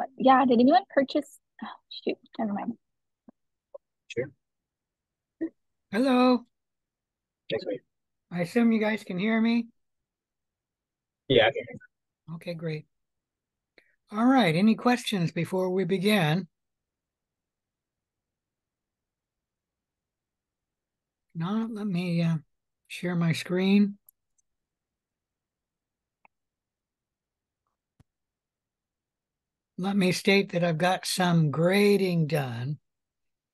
but yeah, did anyone purchase? Oh, shoot, never mind. Sure. Hello. Yes, ma'am. I assume you guys can hear me? Yeah, I can hear you. Okay, great. All right, any questions before we begin? Not, let me uh, share my screen. Let me state that I've got some grading done.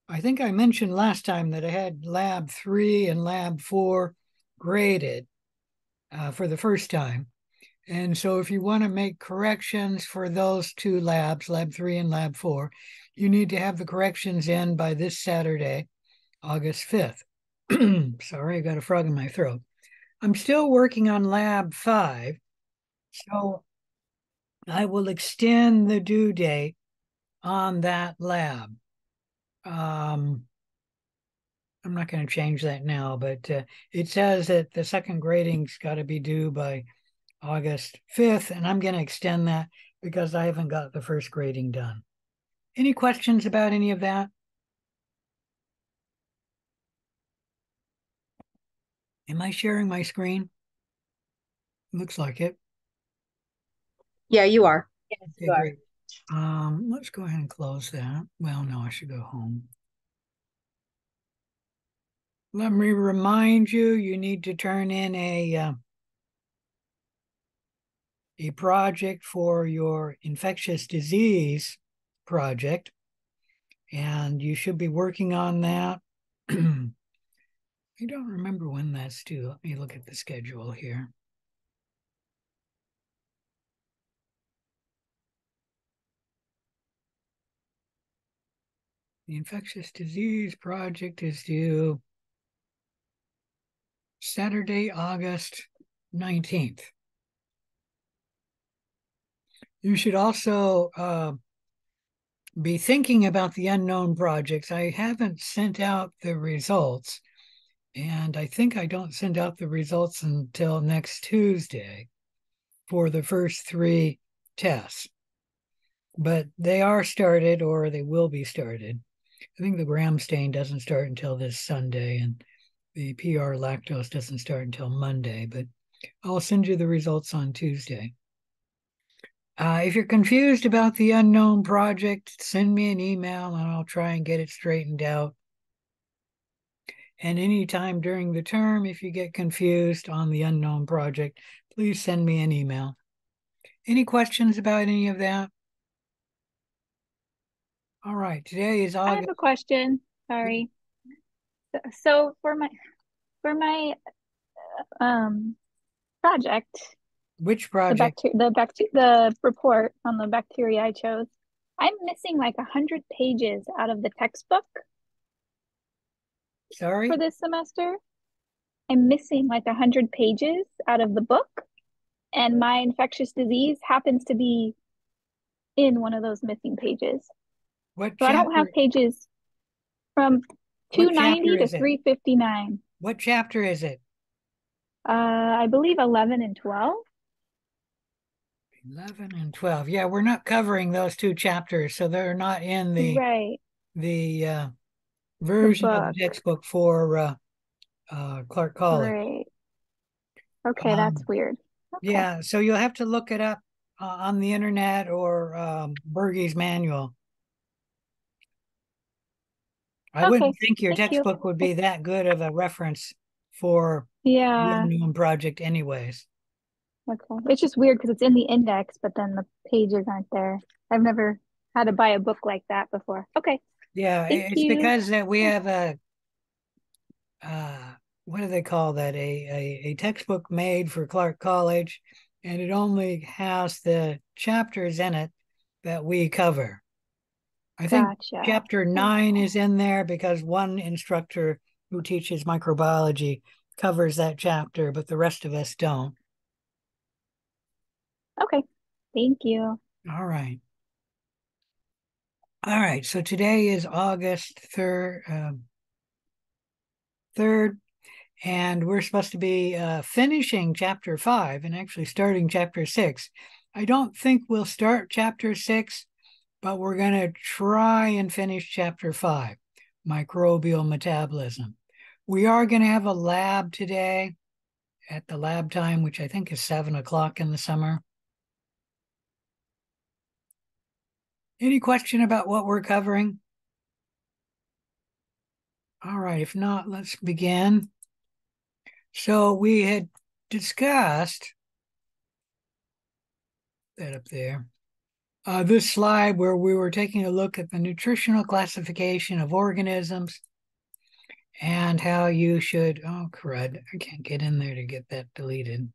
I think I mentioned last time that I had lab three and lab four graded uh, for the first time. And so if you want to make corrections for those two labs, lab three and lab four, you need to have the corrections in by this Saturday, August 5th. Sorry, I got a frog in my throat. I'm still working on lab five. So I will extend the due date on that lab. Um, I'm not going to change that now, but uh, it says that the second grading's got to be due by August 5th, and I'm going to extend that because I haven't got the first grading done. Any questions about any of that? Am I sharing my screen? Looks like it. Yeah, you are. Yes, Okay, you are. Um, let's go ahead and close that. Well, no, I should go home. Let me remind you, you need to turn in a uh, a project for your infectious disease project, and you should be working on that. I don't remember when that's due. Let me look at the schedule here. The infectious disease project is due Saturday, August 19th. You should also uh, be thinking about the unknown projects. I haven't sent out the results, and I think I don't send out the results until next Tuesday for the first three tests. But they are started or they will be started. I think the gram stain doesn't start until this Sunday, and the PR lactose doesn't start until Monday, but I'll send you the results on Tuesday. Uh, if you're confused about the unknown project, send me an email and I'll try and get it straightened out. And anytime during the term, if you get confused on the unknown project, please send me an email. Any questions about any of that? All right, today is I have a question. Sorry. So- for my for my um project, Which the project? bacteria the bacteria the report on the bacteria I chose, I'm missing like a hundred pages out of the textbook Sorry? for this semester. I'm missing like a hundred pages out of the book, and my infectious disease happens to be in one of those missing pages. What So I don't have pages from 290 to 359. what chapter is it? Uh, I believe 11 and 12. 11 and 12. Yeah, we're not covering those two chapters, so they're not in the Right. the uh, version of the textbook for uh, uh, Clark College. Right. Okay, that's Um, weird. Okay. Yeah, so you'll have to look it up uh, on the internet or um, Bergey's manual. I wouldn't think your thank you. textbook would be that good of a reference for Yeah. unknown project, anyways. Okay. It's just weird because it's in the index, but then the pages aren't there. I've never had to buy a book like that before. Okay. Yeah, Thank it's you. because that we have a uh, what do they call that? A, a a textbook made for Clark College, and it only has the chapters in it that we cover. I think Gotcha. chapter nine is in there because one instructor who teaches microbiology covers that chapter, but the rest of us don't. Okay. Thank you. All right. All right. So today is August 3rd, um, 3rd, and we're supposed to be uh, finishing chapter five and actually starting chapter six. I don't think we'll start chapter six but we're going to try and finish chapter five, microbial metabolism. We are going to have a lab today at the lab time, which I think is seven o'clock in the summer. Any question about what we're covering? All right, if not, let's begin. So we had discussed that up there. Uh, this slide where we were taking a look at the nutritional classification of organisms and how you should, oh crud, I can't get in there to get that deleted.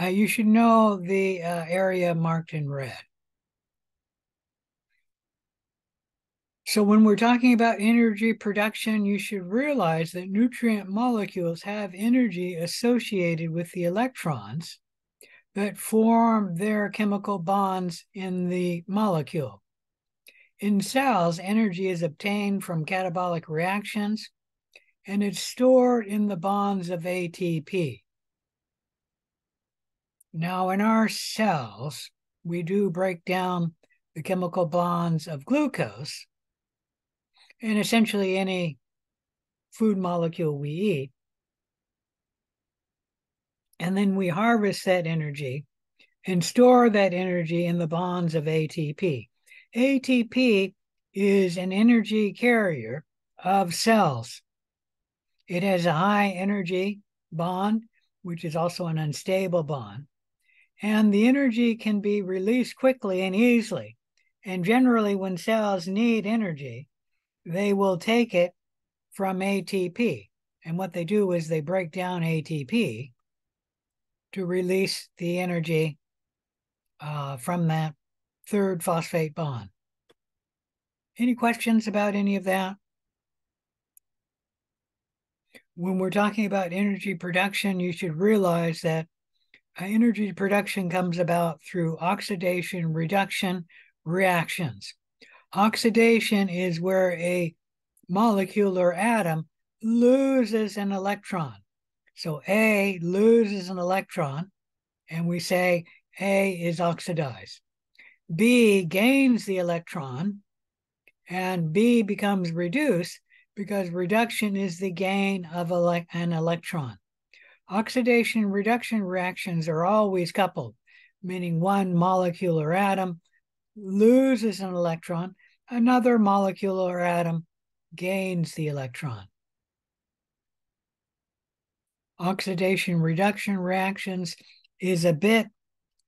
Uh, you should know the uh, area marked in red. So when we're talking about energy production, you should realize that nutrient molecules have energy associated with the electrons that form their chemical bonds in the molecule. In cells, energy is obtained from catabolic reactions and it's stored in the bonds of ATP. Now, in our cells, we do break down the chemical bonds of glucose and essentially any food molecule we eat. And then we harvest that energy and store that energy in the bonds of ATP. ATP is an energy carrier of cells. It has a high energy bond, which is also an unstable bond. And the energy can be released quickly and easily. And generally, when cells need energy, they will take it from ATP. And what they do is they break down ATP to release the energy uh, from that third phosphate bond. Any questions about any of that? When we're talking about energy production, you should realize that energy production comes about through oxidation reduction reactions. Oxidation is where a molecule or atom loses an electron. So A loses an electron, and we say A is oxidized. B gains the electron, and B becomes reduced because reduction is the gain of an electron. Oxidation reduction reactions are always coupled, meaning one molecule or atom loses an electron, another molecule or atom gains the electron. Oxidation reduction reactions is a bit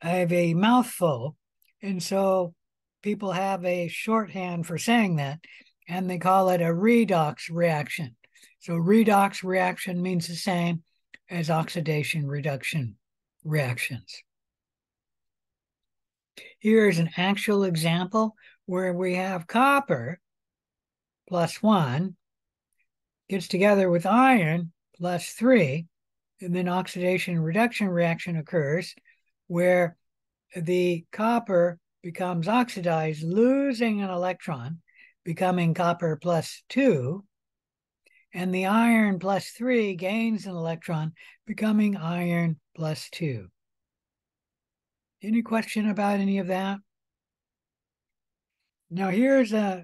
of a mouthful, and so people have a shorthand for saying that, and they call it a redox reaction. So redox reaction means the same as oxidation reduction reactions. Here is an actual example where we have copper plus one gets together with iron plus three, and then oxidation reduction reaction occurs where the copper becomes oxidized, losing an electron, becoming copper plus two, and the iron plus three gains an electron, becoming iron plus two. Any question about any of that? Now here's a,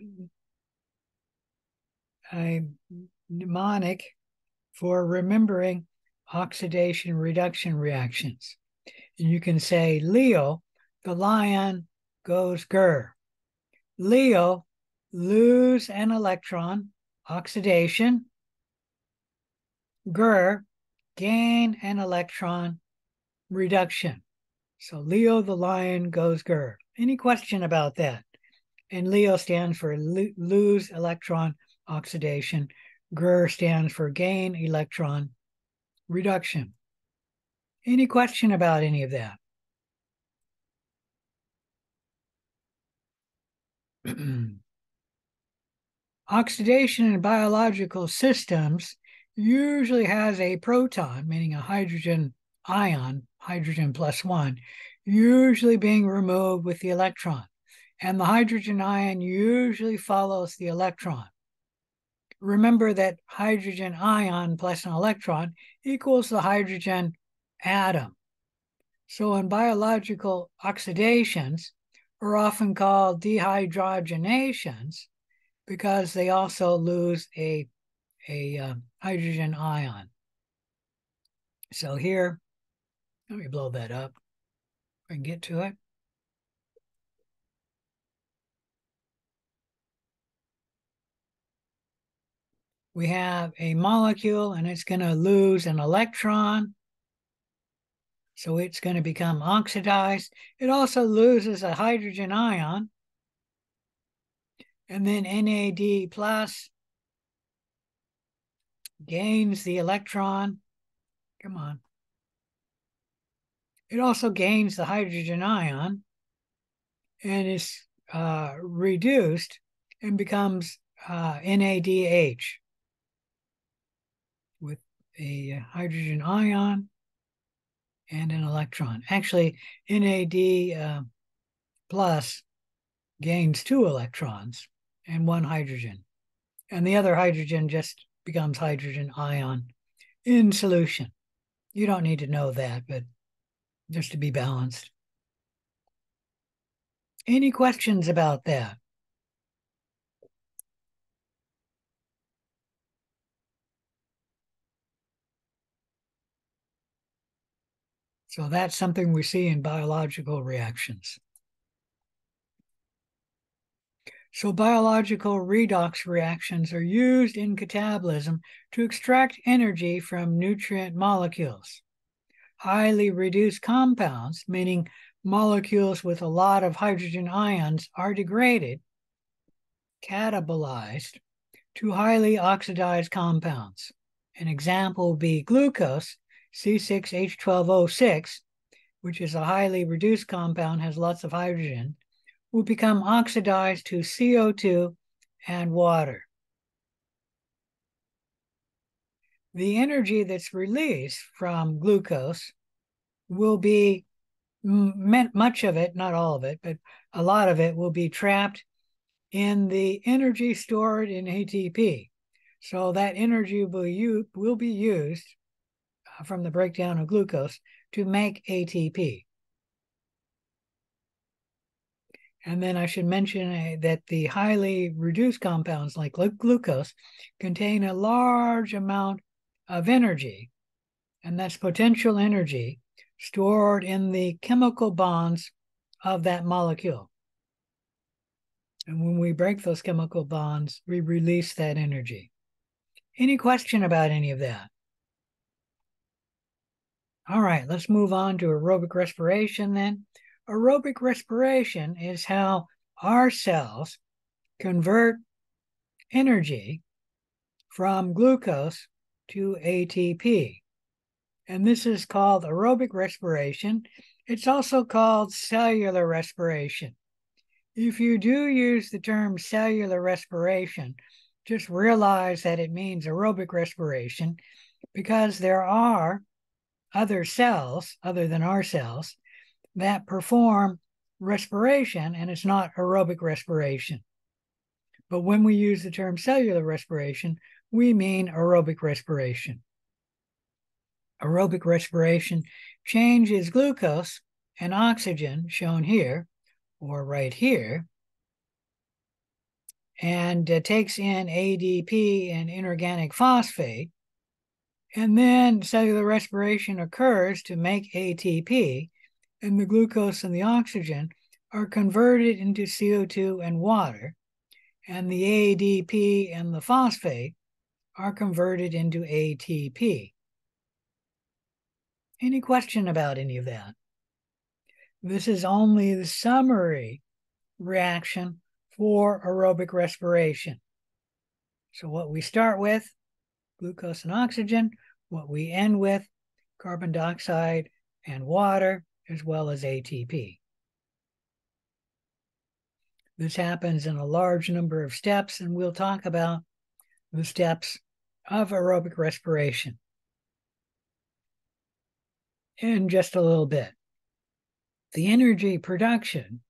a mnemonic for remembering oxidation reduction reactions. And you can say Leo, the lion goes grr. Leo, lose an electron, oxidation. Grr, gain an electron, reduction. So Leo the lion goes grr. Any question about that? And Leo stands for lose electron oxidation. Grr stands for gain electron reduction. Any question about any of that? Oxidation in biological systems usually has a proton, meaning a hydrogen ion, hydrogen plus one, usually being removed with the electron. And the hydrogen ion usually follows the electron. Remember that hydrogen ion plus an electron equals the hydrogen atom. So, in biological oxidations, are often called dehydrogenations because they also lose a, a uh, hydrogen ion. So here, let me blow that up. Can get to it. We have a molecule and it's going to lose an electron. So it's going to become oxidized. It also loses a hydrogen ion. And then NAD plus gains the electron. Come on. It also gains the hydrogen ion and is uh, reduced and becomes uh, NADH a hydrogen ion and an electron. Actually, NAD uh, plus gains two electrons and one hydrogen. And the other hydrogen just becomes hydrogen ion in solution. You don't need to know that, but just to be balanced. Any questions about that? So that's something we see in biological reactions. So biological redox reactions are used in catabolism to extract energy from nutrient molecules. Highly reduced compounds, meaning molecules with a lot of hydrogen ions, are degraded, catabolized to highly oxidized compounds. An example would be glucose, C6H12O6, which is a highly reduced compound, has lots of hydrogen, will become oxidized to CO2 and water. The energy that's released from glucose will be much of it, not all of it, but a lot of it will be trapped in the energy stored in ATP. So that energy will, will be used from the breakdown of glucose to make ATP. And then I should mention uh, that the highly reduced compounds like glucose contain a large amount of energy, and that's potential energy stored in the chemical bonds of that molecule. And when we break those chemical bonds, we release that energy. Any question about any of that? All right, let's move on to aerobic respiration then. Aerobic respiration is how our cells convert energy from glucose to ATP. And this is called aerobic respiration. It's also called cellular respiration. If you do use the term cellular respiration, just realize that it means aerobic respiration because there are other cells other than our cells that perform respiration, and it's not aerobic respiration. But when we use the term cellular respiration, we mean aerobic respiration. Aerobic respiration changes glucose and oxygen, shown here or right here, and uh, takes in ADP and inorganic phosphate and then cellular respiration occurs to make ATP, and the glucose and the oxygen are converted into CO2 and water, and the ADP and the phosphate are converted into ATP. Any question about any of that? This is only the summary reaction for aerobic respiration. So, what we start with glucose and oxygen, what we end with carbon dioxide and water, as well as ATP. This happens in a large number of steps, and we'll talk about the steps of aerobic respiration in just a little bit. The energy production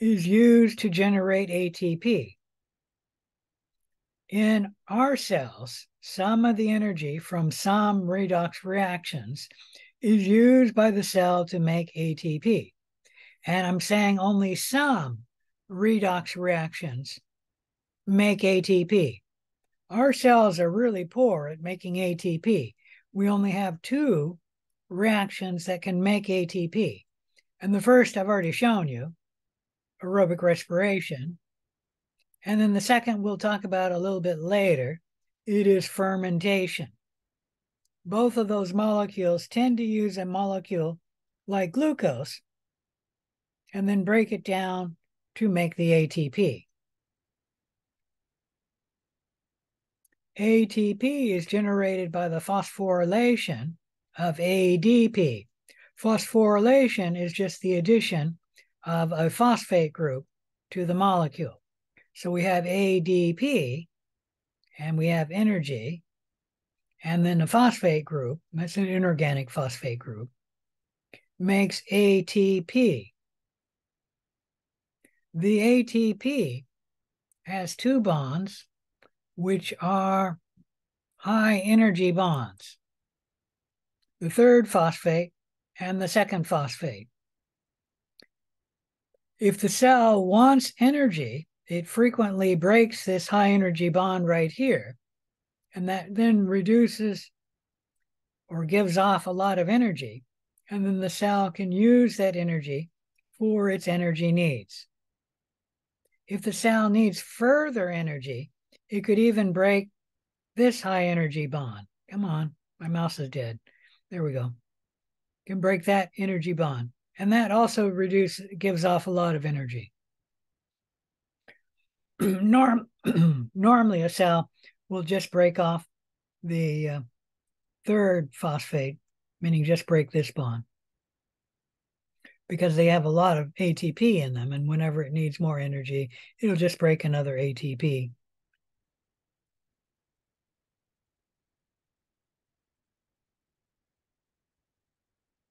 is used to generate ATP. In our cells, some of the energy from some redox reactions is used by the cell to make ATP. And I'm saying only some redox reactions make ATP. Our cells are really poor at making ATP. We only have two reactions that can make ATP. And the first I've already shown you, aerobic respiration. And then the second we'll talk about a little bit later, it is fermentation. Both of those molecules tend to use a molecule like glucose and then break it down to make the ATP. ATP is generated by the phosphorylation of ADP. Phosphorylation is just the addition of a phosphate group to the molecule. So we have ADP and we have energy, and then the phosphate group, that's an inorganic phosphate group, makes ATP. The ATP has two bonds, which are high energy bonds the third phosphate and the second phosphate. If the cell wants energy, it frequently breaks this high energy bond right here, and that then reduces or gives off a lot of energy. And then the cell can use that energy for its energy needs. If the cell needs further energy, it could even break this high energy bond. Come on, my mouse is dead. There we go. Can break that energy bond. And that also reduces, gives off a lot of energy. Norm, normally a cell will just break off the uh, third phosphate, meaning just break this bond because they have a lot of ATP in them. And whenever it needs more energy, it'll just break another ATP.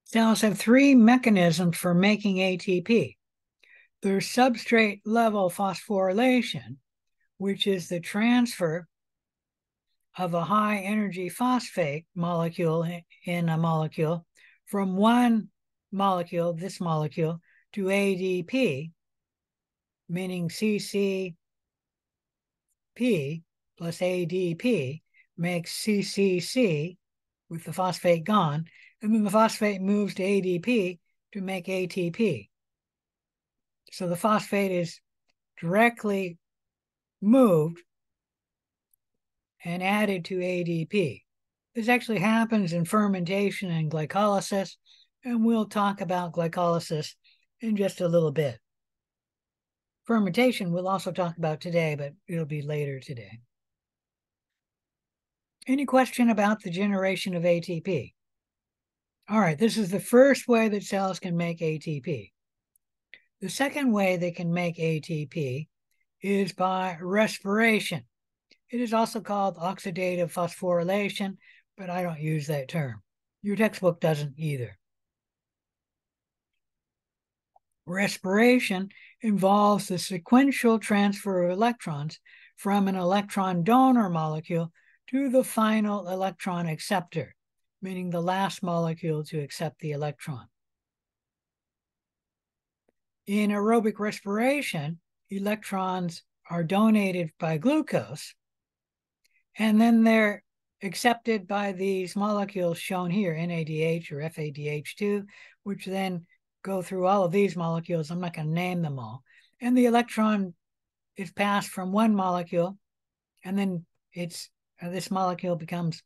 Cells have three mechanisms for making ATP. There's substrate level phosphorylation, which is the transfer of a high energy phosphate molecule in a molecule from one molecule, this molecule, to ADP, meaning CCP plus ADP makes CCC with the phosphate gone, and then the phosphate moves to ADP to make ATP. So the phosphate is directly moved and added to ADP. This actually happens in fermentation and glycolysis, and we'll talk about glycolysis in just a little bit. Fermentation we'll also talk about today, but it'll be later today. Any question about the generation of ATP? All right, this is the first way that cells can make ATP. The second way they can make ATP is by respiration. It is also called oxidative phosphorylation, but I don't use that term. Your textbook doesn't either. Respiration involves the sequential transfer of electrons from an electron donor molecule to the final electron acceptor meaning the last molecule to accept the electron. In aerobic respiration, electrons are donated by glucose, and then they're accepted by these molecules shown here, NADH or FADH2, which then go through all of these molecules. I'm not going to name them all. And the electron is passed from one molecule, and then it's uh, this molecule becomes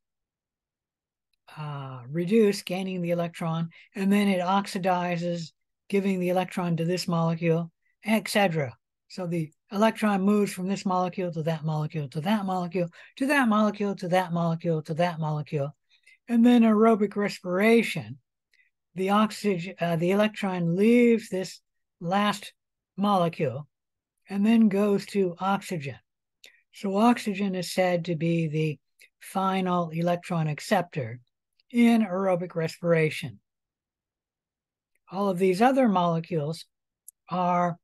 uh, reduce, gaining the electron, and then it oxidizes, giving the electron to this molecule, etc. So the electron moves from this molecule to that molecule to that molecule to that molecule to that molecule to that molecule. And then aerobic respiration, the oxygen, uh, the electron leaves this last molecule and then goes to oxygen. So oxygen is said to be the final electron acceptor in aerobic respiration. All of these other molecules are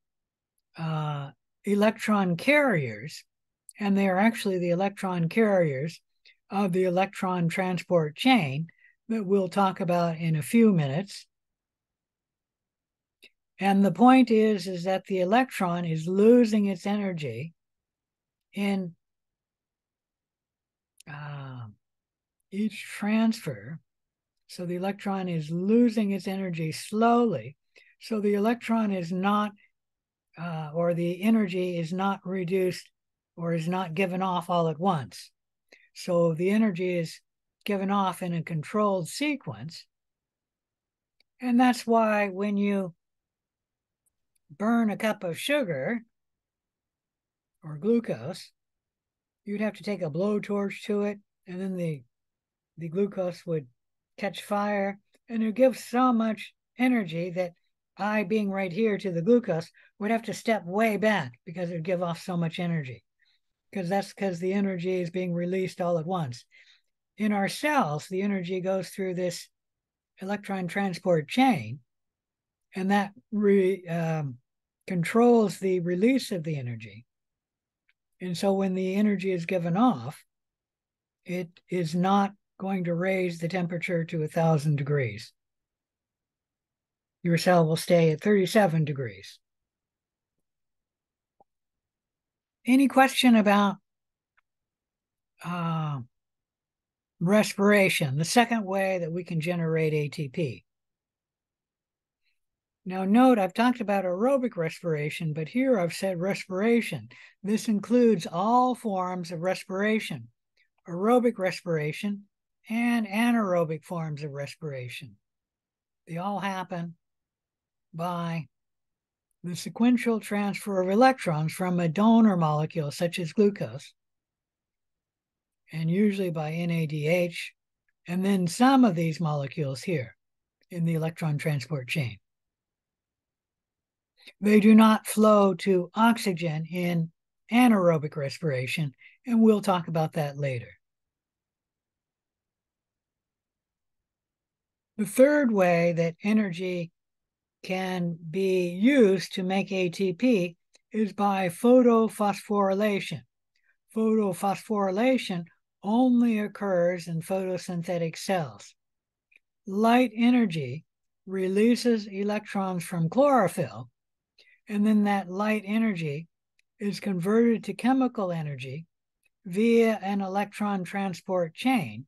uh, electron carriers, and they are actually the electron carriers of the electron transport chain that we'll talk about in a few minutes. And the point is, is that the electron is losing its energy in uh, each transfer. So the electron is losing its energy slowly. So the electron is not, uh, or the energy is not reduced or is not given off all at once. So the energy is given off in a controlled sequence. And that's why when you burn a cup of sugar or glucose, you'd have to take a blowtorch to it, and then the the glucose would catch fire, and it gives so much energy that I, being right here to the glucose, would have to step way back because it would give off so much energy. Because that's because the energy is being released all at once. In our cells, the energy goes through this electron transport chain, and that re, um, controls the release of the energy. And so when the energy is given off, it is not going to raise the temperature to a thousand degrees. Your cell will stay at 37 degrees. Any question about uh, respiration, the second way that we can generate ATP? Now, note I've talked about aerobic respiration, but here I've said respiration. This includes all forms of respiration aerobic respiration and anaerobic forms of respiration. They all happen by the sequential transfer of electrons from a donor molecule, such as glucose, and usually by NADH, and then some of these molecules here in the electron transport chain. They do not flow to oxygen in anaerobic respiration, and we'll talk about that later. The third way that energy can be used to make ATP is by photophosphorylation. Photophosphorylation only occurs in photosynthetic cells. Light energy releases electrons from chlorophyll and then that light energy is converted to chemical energy via an electron transport chain.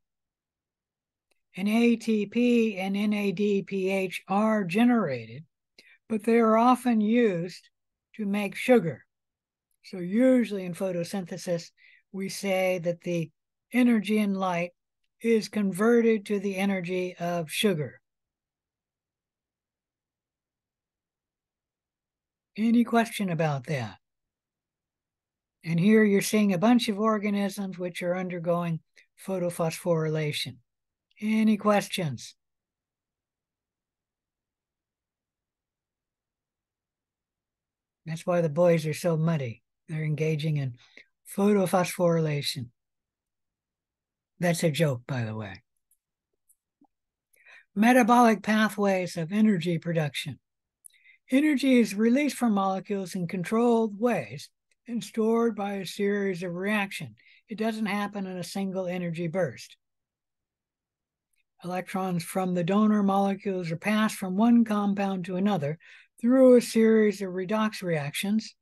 And ATP and NADPH are generated, but they are often used to make sugar. So, usually in photosynthesis, we say that the energy in light is converted to the energy of sugar. Any question about that? And here you're seeing a bunch of organisms which are undergoing photophosphorylation. Any questions? That's why the boys are so muddy. They're engaging in photophosphorylation. That's a joke, by the way. Metabolic pathways of energy production. Energy is released from molecules in controlled ways and stored by a series of reactions. It doesn't happen in a single energy burst. Electrons from the donor molecules are passed from one compound to another through a series of redox reactions.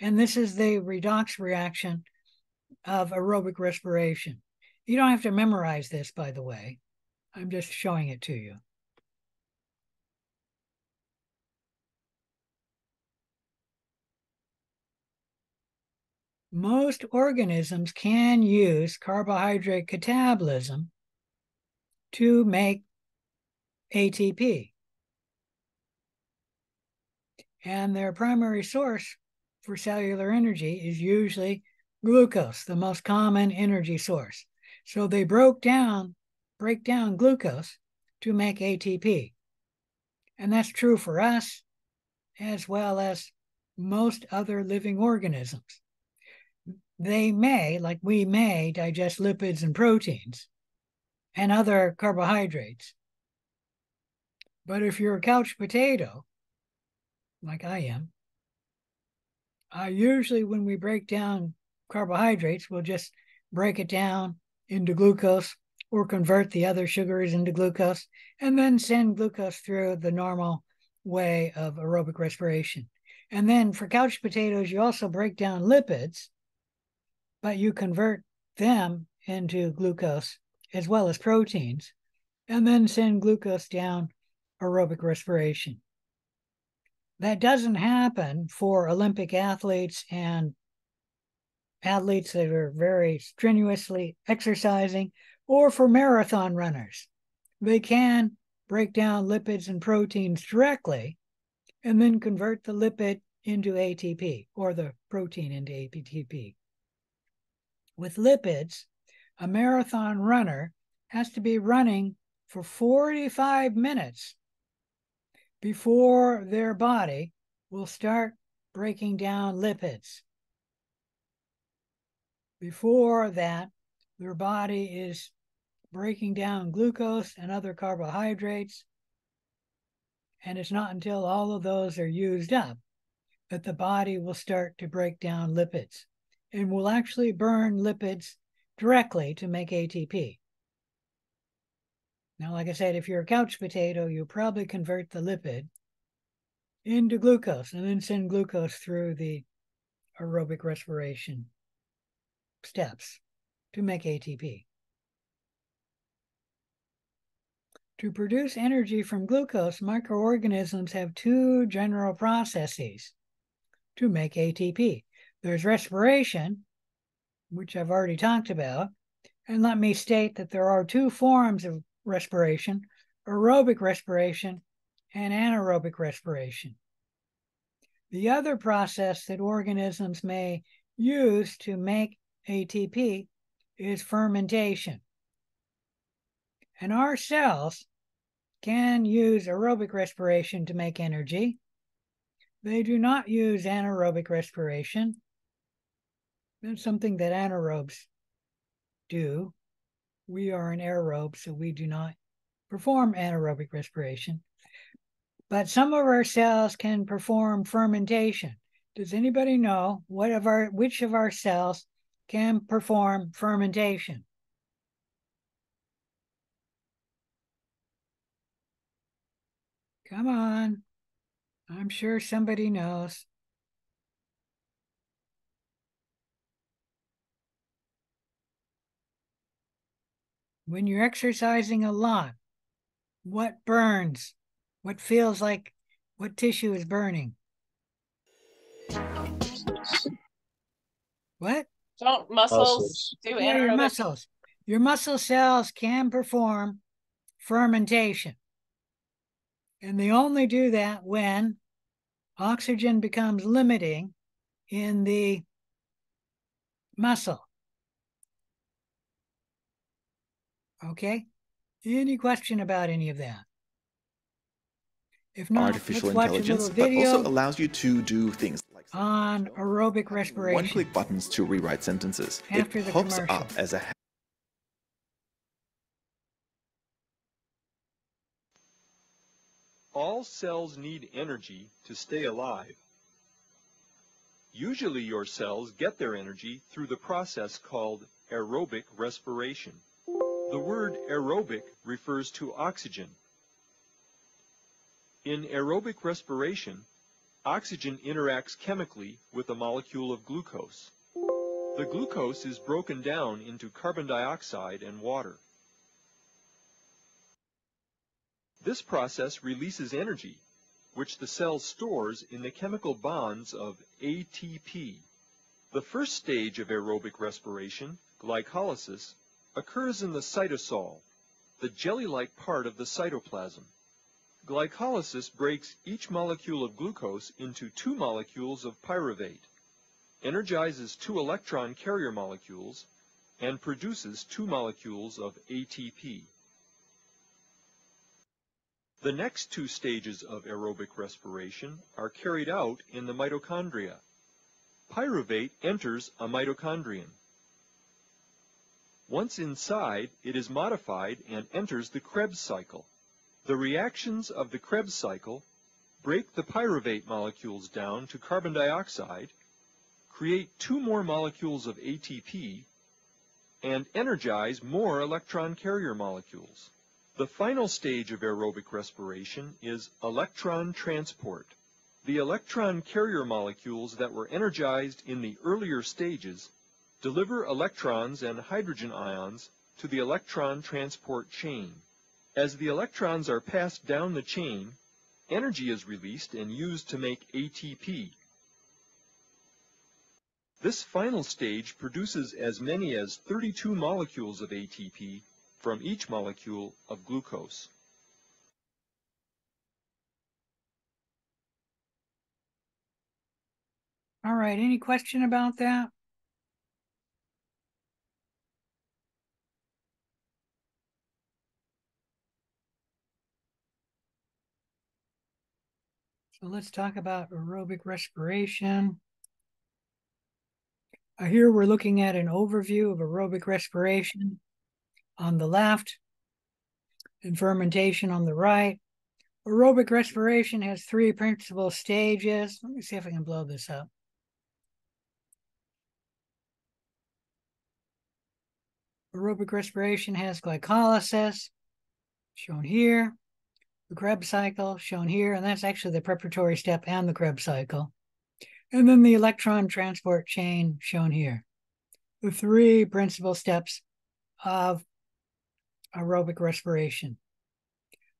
And this is the redox reaction of aerobic respiration. You don't have to memorize this, by the way. I'm just showing it to you. most organisms can use carbohydrate catabolism to make ATP. And their primary source for cellular energy is usually glucose, the most common energy source. So they broke down, break down glucose to make ATP. And that's true for us as well as most other living organisms they may, like we may, digest lipids and proteins and other carbohydrates. But if you're a couch potato, like I am, uh, usually when we break down carbohydrates, we'll just break it down into glucose or convert the other sugars into glucose, and then send glucose through the normal way of aerobic respiration. And then for couch potatoes, you also break down lipids, but you convert them into glucose as well as proteins, and then send glucose down aerobic respiration. That doesn't happen for Olympic athletes and athletes that are very strenuously exercising or for marathon runners. They can break down lipids and proteins directly and then convert the lipid into ATP or the protein into ATP. With lipids, a marathon runner has to be running for 45 minutes before their body will start breaking down lipids. Before that, their body is breaking down glucose and other carbohydrates. And it's not until all of those are used up that the body will start to break down lipids and will actually burn lipids directly to make ATP. Now, like I said, if you're a couch potato, you'll probably convert the lipid into glucose and then send glucose through the aerobic respiration steps to make ATP. To produce energy from glucose, microorganisms have two general processes to make ATP. There's respiration, which I've already talked about, and let me state that there are two forms of respiration aerobic respiration and anaerobic respiration. The other process that organisms may use to make ATP is fermentation. And our cells can use aerobic respiration to make energy. They do not use anaerobic respiration. That's something that anaerobes do. We are an aerobe, so we do not perform anaerobic respiration. But some of our cells can perform fermentation. Does anybody know what of our which of our cells can perform fermentation? Come on. I'm sure somebody knows. When you're exercising a lot, what burns? What feels like what tissue is burning? What? Don't muscles, Muscles. do Yeah, your anaerobic? muscles. Your muscle cells can perform fermentation. And they only do that when oxygen becomes limiting in the muscle. Okay? Any question about any of that? If not, artificial let's watch a intelligence, little but video also allows you to do things like on aerobic respiration. one-click buttons to rewrite sentences. After it the pops commercial. up as a All cells need energy to stay alive. Usually your cells get their energy through the process called aerobic respiration. The word aerobic refers to oxygen. In aerobic respiration, oxygen interacts chemically with a molecule of glucose. The glucose is broken down into carbon dioxide and water. This process releases energy, which the cell stores in the chemical bonds of ATP. The first stage of aerobic respiration, glycolysis, occurs in the cytosol, the jelly-like part of the cytoplasm. Glycolysis breaks each molecule of glucose into two molecules of pyruvate, energizes two electron carrier molecules, and produces two molecules of ATP. The next two stages of aerobic respiration are carried out in the mitochondria. Pyruvate enters a mitochondrion. Once inside, it is modified and enters the Krebs cycle. The reactions of the Krebs cycle break the pyruvate molecules down to carbon dioxide, create two more molecules of ATP, and energize more electron carrier molecules. The final stage of aerobic respiration is electron transport. The electron carrier molecules that were energized in the earlier stages deliver electrons and hydrogen ions to the electron transport chain. As the electrons are passed down the chain, energy is released and used to make ATP. This final stage produces as many as 32 molecules of ATP from each molecule of glucose. All right, any question about that? So let's talk about aerobic respiration. Here we're looking at an overview of aerobic respiration on the left and fermentation on the right. Aerobic respiration has three principal stages. Let me see if I can blow this up. Aerobic respiration has glycolysis, shown here, the Krebs cycle, shown here, and that's actually the preparatory step and the Krebs cycle. And then the electron transport chain, shown here. The three principal steps of aerobic respiration.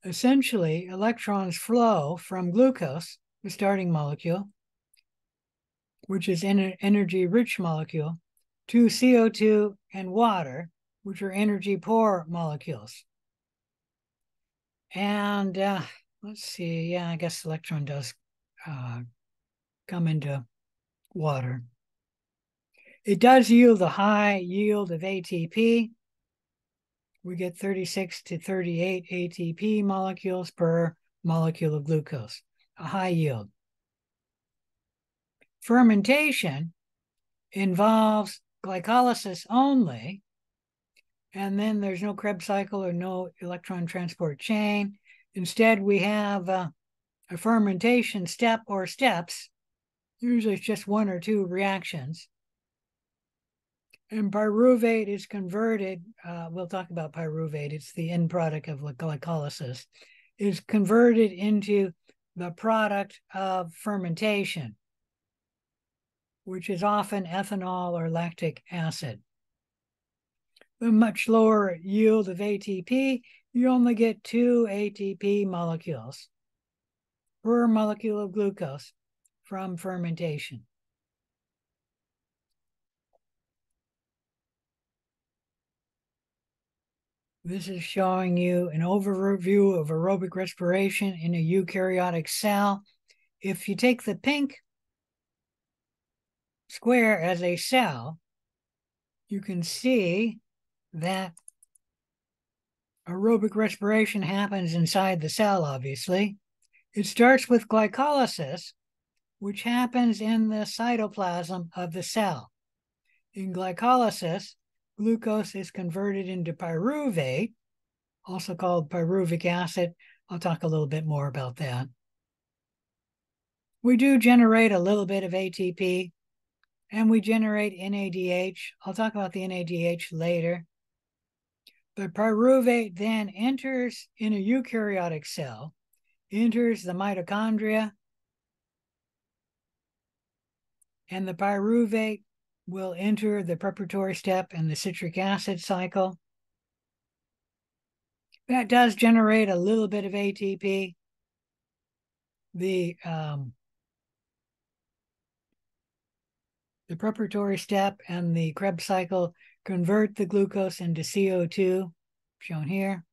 Essentially, electrons flow from glucose, the starting molecule, which is an energy rich molecule, to CO2 and water, which are energy poor molecules. And uh, let's see, yeah, I guess electron does uh, come into water. It does yield a high yield of ATP. We get 36 to 38 ATP molecules per molecule of glucose, a high yield. Fermentation involves glycolysis only, and then there's no Krebs cycle or no electron transport chain. Instead, we have a fermentation step or steps. Usually it's just one or two reactions. And pyruvate is converted, uh, we'll talk about pyruvate, it's the end product of glycolysis, is converted into the product of fermentation, which is often ethanol or lactic acid a much lower yield of ATP, you only get two ATP molecules per molecule of glucose from fermentation. This is showing you an overview of aerobic respiration in a eukaryotic cell. If you take the pink square as a cell, you can see that aerobic respiration happens inside the cell, obviously. It starts with glycolysis, which happens in the cytoplasm of the cell. In glycolysis, glucose is converted into pyruvate, also called pyruvic acid. I'll talk a little bit more about that. We do generate a little bit of ATP, and we generate NADH. I'll talk about the NADH later. The pyruvate then enters in a eukaryotic cell, enters the mitochondria, and the pyruvate will enter the preparatory step and the citric acid cycle. That does generate a little bit of ATP. The um, the preparatory step and the Krebs cycle convert the glucose into CO2, shown here.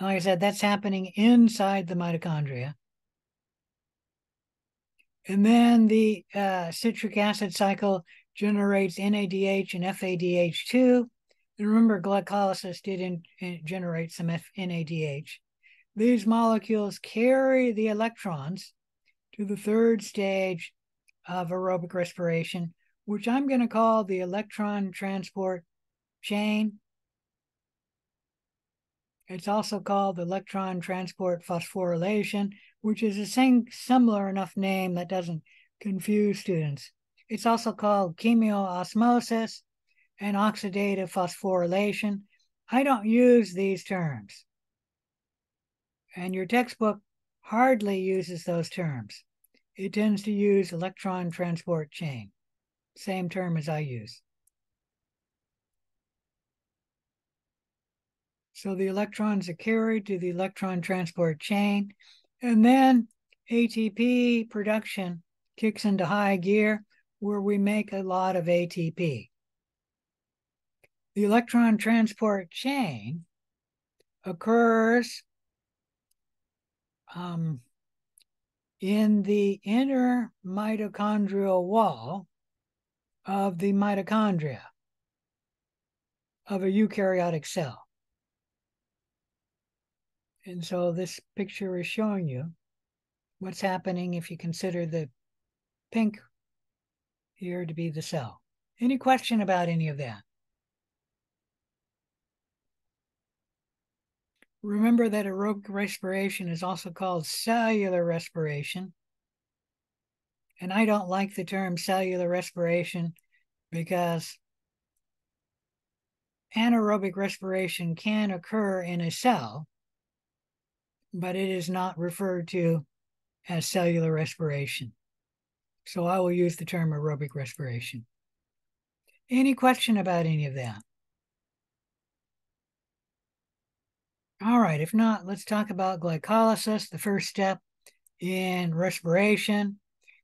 Like I said, that's happening inside the mitochondria. And then the uh, citric acid cycle generates NADH and FADH2. And remember, glycolysis did in, in generate some F, NADH. These molecules carry the electrons to the third stage of aerobic respiration, which I'm going to call the electron transport chain. It's also called electron transport phosphorylation, which is a same, similar enough name that doesn't confuse students. It's also called chemiosmosis, and oxidative phosphorylation. I don't use these terms. And your textbook hardly uses those terms. It tends to use electron transport chain, same term as I use. So the electrons are carried to the electron transport chain, and then ATP production kicks into high gear where we make a lot of ATP. The electron transport chain occurs um, in the inner mitochondrial wall of the mitochondria of a eukaryotic cell. And so this picture is showing you what's happening if you consider the pink here to be the cell. Any question about any of that? Remember that aerobic respiration is also called cellular respiration. And I don't like the term cellular respiration because anaerobic respiration can occur in a cell, but it is not referred to as cellular respiration. So I will use the term aerobic respiration. Any question about any of that? All right, if not, let's talk about glycolysis, the first step in respiration.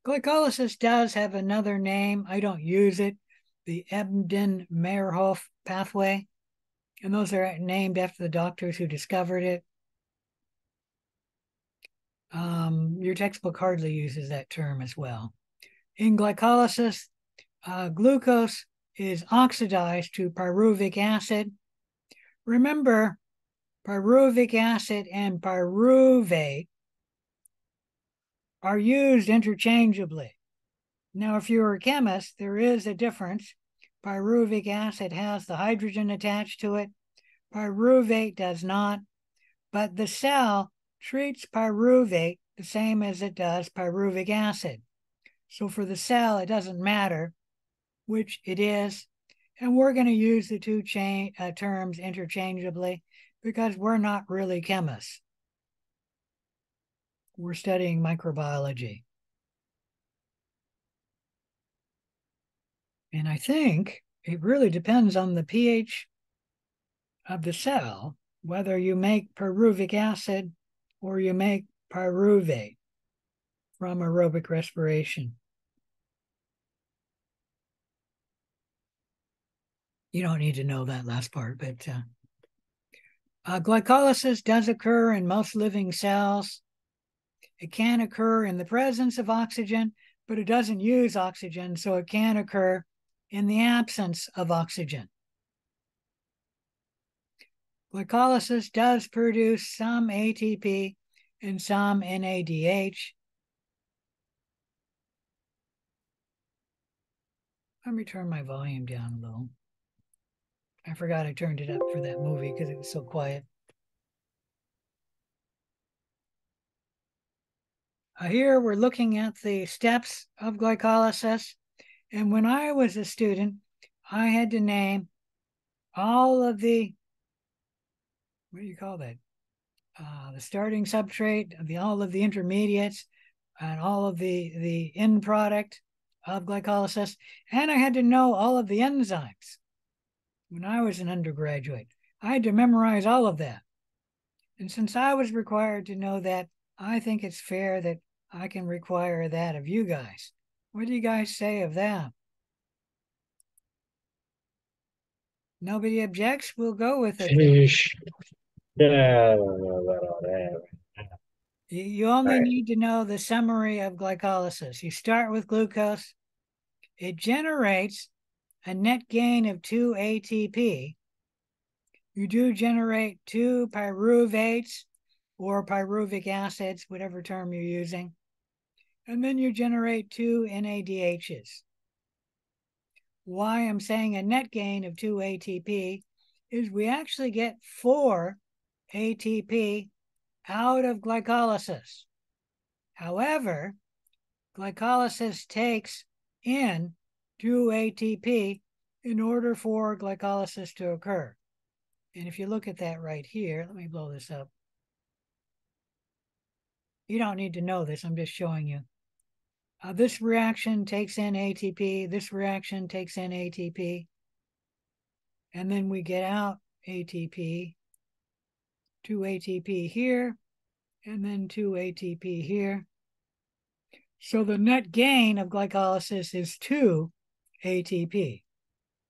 Glycolysis does have another name. I don't use it, the Embden-Meyerhof pathway. And those are named after the doctors who discovered it. Um, your textbook hardly uses that term as well. In glycolysis, uh, glucose is oxidized to pyruvic acid. Remember, pyruvic acid and pyruvate are used interchangeably. Now, if you're a chemist, there is a difference. Pyruvic acid has the hydrogen attached to it. Pyruvate does not, but the cell treats pyruvate the same as it does pyruvic acid. So for the cell, it doesn't matter which it is. And we're going to use the two uh, terms interchangeably because we're not really chemists. We're studying microbiology. And I think it really depends on the pH of the cell, whether you make pyruvic acid or you make pyruvate from aerobic respiration. You don't need to know that last part, but uh, uh, glycolysis does occur in most living cells. It can occur in the presence of oxygen, but it doesn't use oxygen, so it can occur in the absence of oxygen. Glycolysis does produce some ATP and some NADH. Let me turn my volume down a little. I forgot I turned it up for that movie because it was so quiet. Here we're looking at the steps of glycolysis. And when I was a student, I had to name all of the, what do you call that? Uh, the starting substrate, the, all of the intermediates, and all of the, the end product of glycolysis. And I had to know all of the enzymes when I was an undergraduate. I had to memorize all of that. And since I was required to know that, I think it's fair that I can require that of you guys. What do you guys say of that? Nobody objects? We'll go with it. You only need to know the summary of glycolysis. You start with glucose. It generates a net gain of 2 ATP, you do generate two pyruvates or pyruvic acids, whatever term you're using, and then you generate two NADHs. Why I'm saying a net gain of 2 ATP is we actually get 4 ATP out of glycolysis. However, glycolysis takes in 2 ATP in order for glycolysis to occur. And if you look at that right here, let me blow this up. You don't need to know this, I'm just showing you. Uh, this reaction takes in ATP, this reaction takes in ATP, and then we get out ATP, 2 ATP here, and then 2 ATP here. So the net gain of glycolysis is 2 ATP.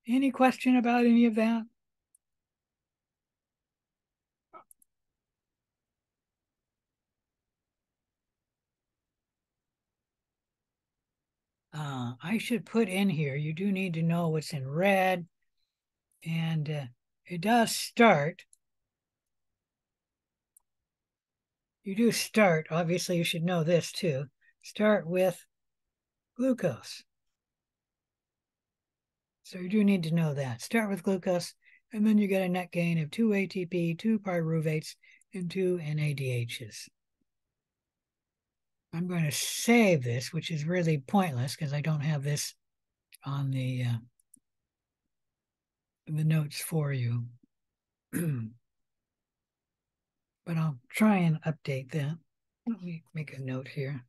Any question about any of that? Uh, I should put in here, you do need to know what's in red. And uh, it does start. You do start, obviously, you should know this too. Start with glucose. So you do need to know that. Start with glucose, and then you get a net gain of 2 ATP, 2 pyruvates, and 2 NADHs. I'm going to save this, which is really pointless because I don't have this on the uh, the notes for you. but I'll try and update that. Let me make a note here.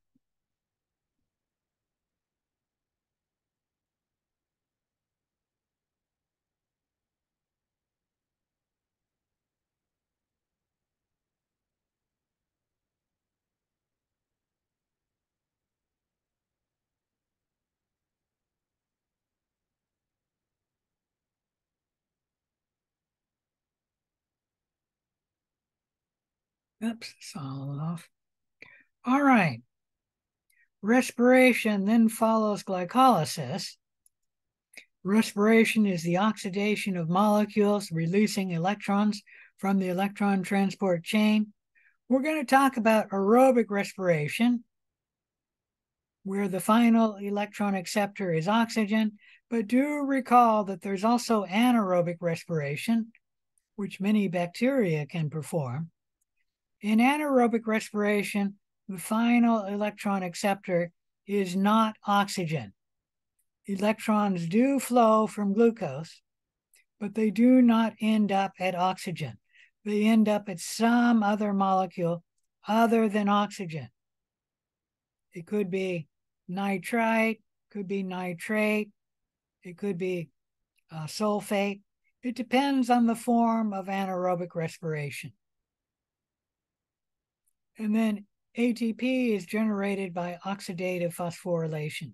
Oops, it's all off. All right. Respiration then follows glycolysis. Respiration is the oxidation of molecules releasing electrons from the electron transport chain. We're going to talk about aerobic respiration, where the final electron acceptor is oxygen, but do recall that there's also anaerobic respiration, which many bacteria can perform. In anaerobic respiration, the final electron acceptor is not oxygen. Electrons do flow from glucose, but they do not end up at oxygen. They end up at some other molecule other than oxygen. It could be nitrite, could be nitrate, it could be uh, sulfate. It depends on the form of anaerobic respiration. And then ATP is generated by oxidative phosphorylation.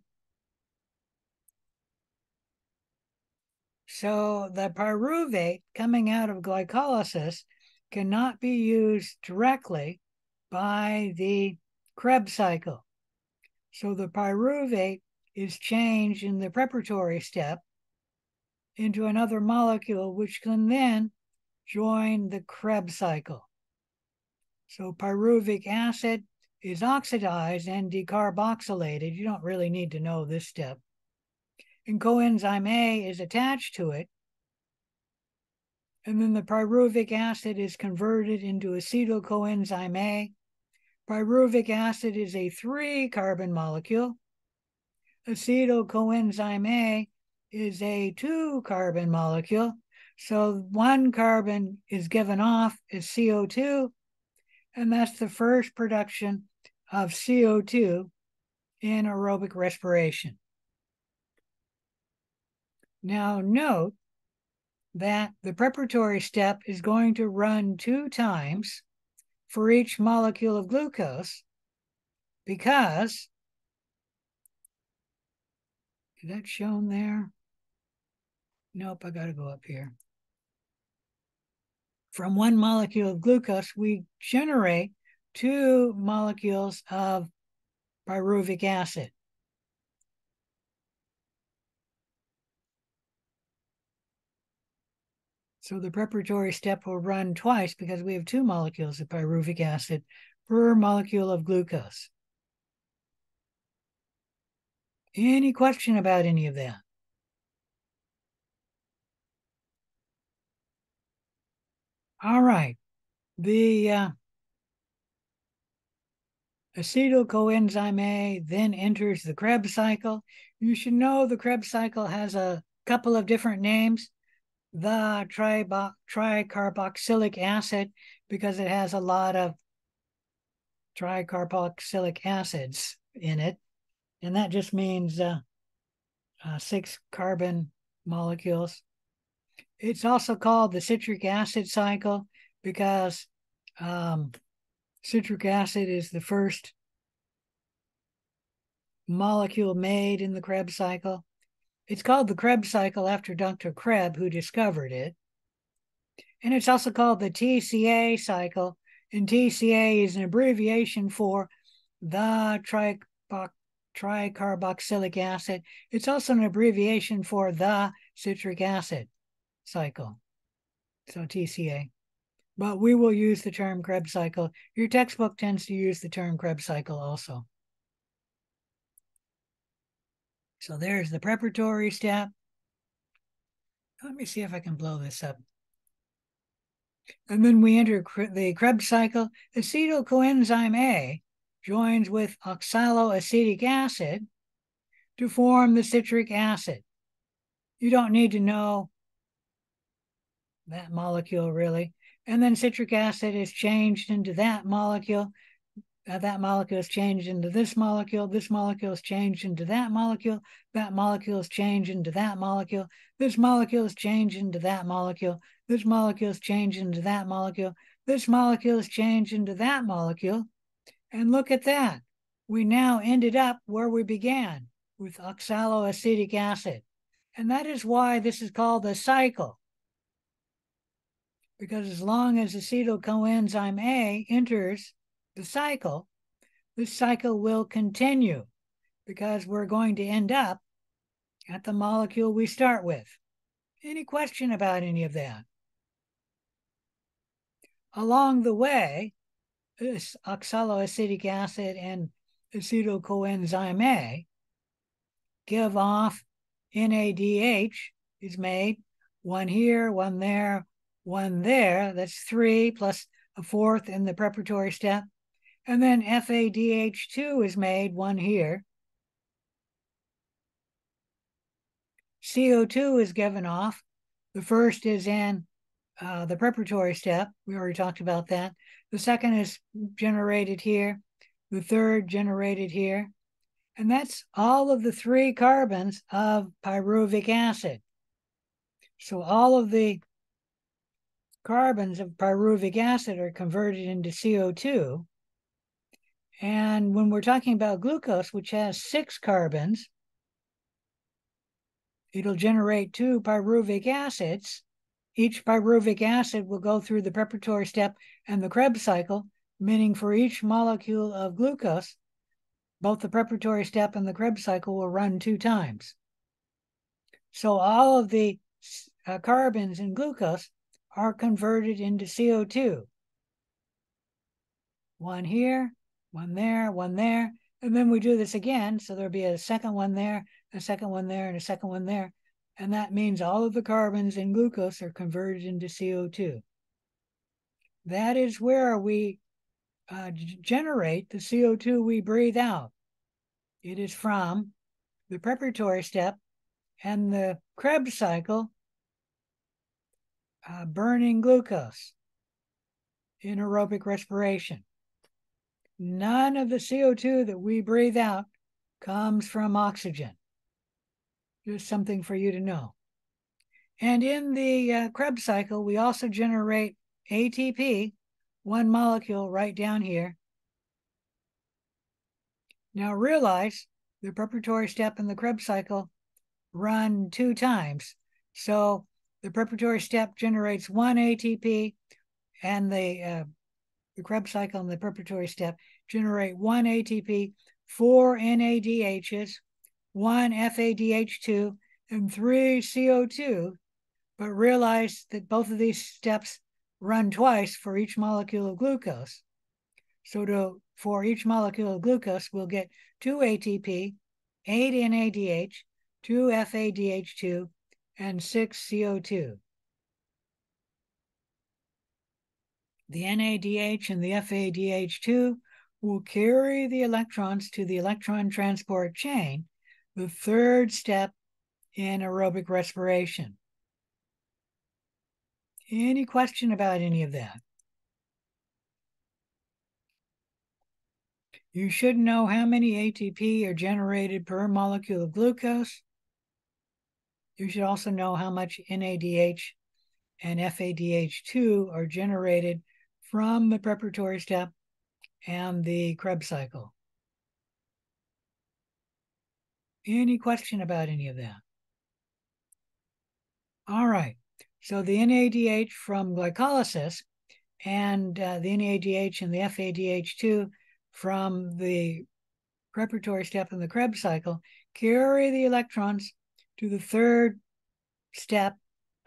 So the pyruvate coming out of glycolysis cannot be used directly by the Krebs cycle. So the pyruvate is changed in the preparatory step into another molecule, which can then join the Krebs cycle. So pyruvic acid is oxidized and decarboxylated. You don't really need to know this step. And coenzyme A is attached to it. And then the pyruvic acid is converted into acetyl coenzyme A. Pyruvic acid is a three carbon molecule. Acetyl coenzyme A is a two carbon molecule. So one carbon is given off as CO2 and that's the first production of CO2 in aerobic respiration. Now, note that the preparatory step is going to run two times for each molecule of glucose because is that shown there? Nope, I got to go up here from one molecule of glucose, we generate two molecules of pyruvic acid. So the preparatory step will run twice because we have two molecules of pyruvic acid per molecule of glucose. Any question about any of that? All right. The uh, acetyl coenzyme A then enters the Krebs cycle. You should know the Krebs cycle has a couple of different names. The tribo- tricarboxylic acid, because it has a lot of tricarboxylic acids in it. And that just means uh, uh, six carbon molecules. It's also called the citric acid cycle because um, citric acid is the first molecule made in the Krebs cycle. It's called the Krebs cycle after Dr. Krebs, who discovered it. And it's also called the TCA cycle. And TCA is an abbreviation for the tricarboxylic acid. It's also an abbreviation for the citric acid cycle. So TCA. But we will use the term Krebs cycle. Your textbook tends to use the term Krebs cycle also. So there's the preparatory step. Let me see if I can blow this up. And then we enter the Krebs cycle. Acetyl coenzyme A joins with oxaloacetic acid to form the citric acid. You don't need to know that molecule really. And then citric acid is changed into that molecule. Uh, that molecule is changed into this molecule. This molecule is changed into that molecule. That molecule is changed into that molecule. This molecule is changed into that molecule. This molecule is changed into that molecule. This molecule is changed into that molecule. And look at that. We now ended up where we began with oxaloacetic acid. And that is why this is called a cycle because as long as acetyl coenzyme A enters the cycle, this cycle will continue because we're going to end up at the molecule we start with. Any question about any of that? Along the way, oxaloacetic acid and acetyl coenzyme A give off NADH is made, one here, one there, one there. That's three plus a fourth in the preparatory step. And then FADH2 is made, one here. CO2 is given off. The first is in uh, the preparatory step. We already talked about that. The second is generated here. The third generated here. And that's all of the three carbons of pyruvic acid. So all of the carbons of pyruvic acid are converted into CO2. And when we're talking about glucose, which has six carbons, it'll generate two pyruvic acids. Each pyruvic acid will go through the preparatory step and the Krebs cycle, meaning for each molecule of glucose, both the preparatory step and the Krebs cycle will run two times. So all of the uh, carbons in glucose are converted into CO2. One here, one there, one there. And then we do this again. So there'll be a second one there, a second one there, and a second one there. And that means all of the carbons in glucose are converted into CO2. That is where we uh, generate the CO2 we breathe out. It is from the preparatory step and the Krebs cycle uh, burning glucose in aerobic respiration. None of the CO2 that we breathe out comes from oxygen. Just something for you to know. And in the uh, Krebs cycle, we also generate ATP, one molecule right down here. Now realize the preparatory step in the Krebs cycle run two times. So the preparatory step generates one ATP, and the uh, the Krebs cycle and the preparatory step generate one ATP, four NADHs, one FADH2, and three CO2. But realize that both of these steps run twice for each molecule of glucose. So to, for each molecule of glucose, we'll get two ATP, eight NADH, two FADH2, and 6 CO2. The NADH and the FADH2 will carry the electrons to the electron transport chain, the third step in aerobic respiration. Any question about any of that? You should know how many ATP are generated per molecule of glucose. You should also know how much NADH and FADH2 are generated from the preparatory step and the Krebs cycle. Any question about any of that? All right. So the NADH from glycolysis and uh, the NADH and the FADH2 from the preparatory step in the Krebs cycle carry the electrons to the third step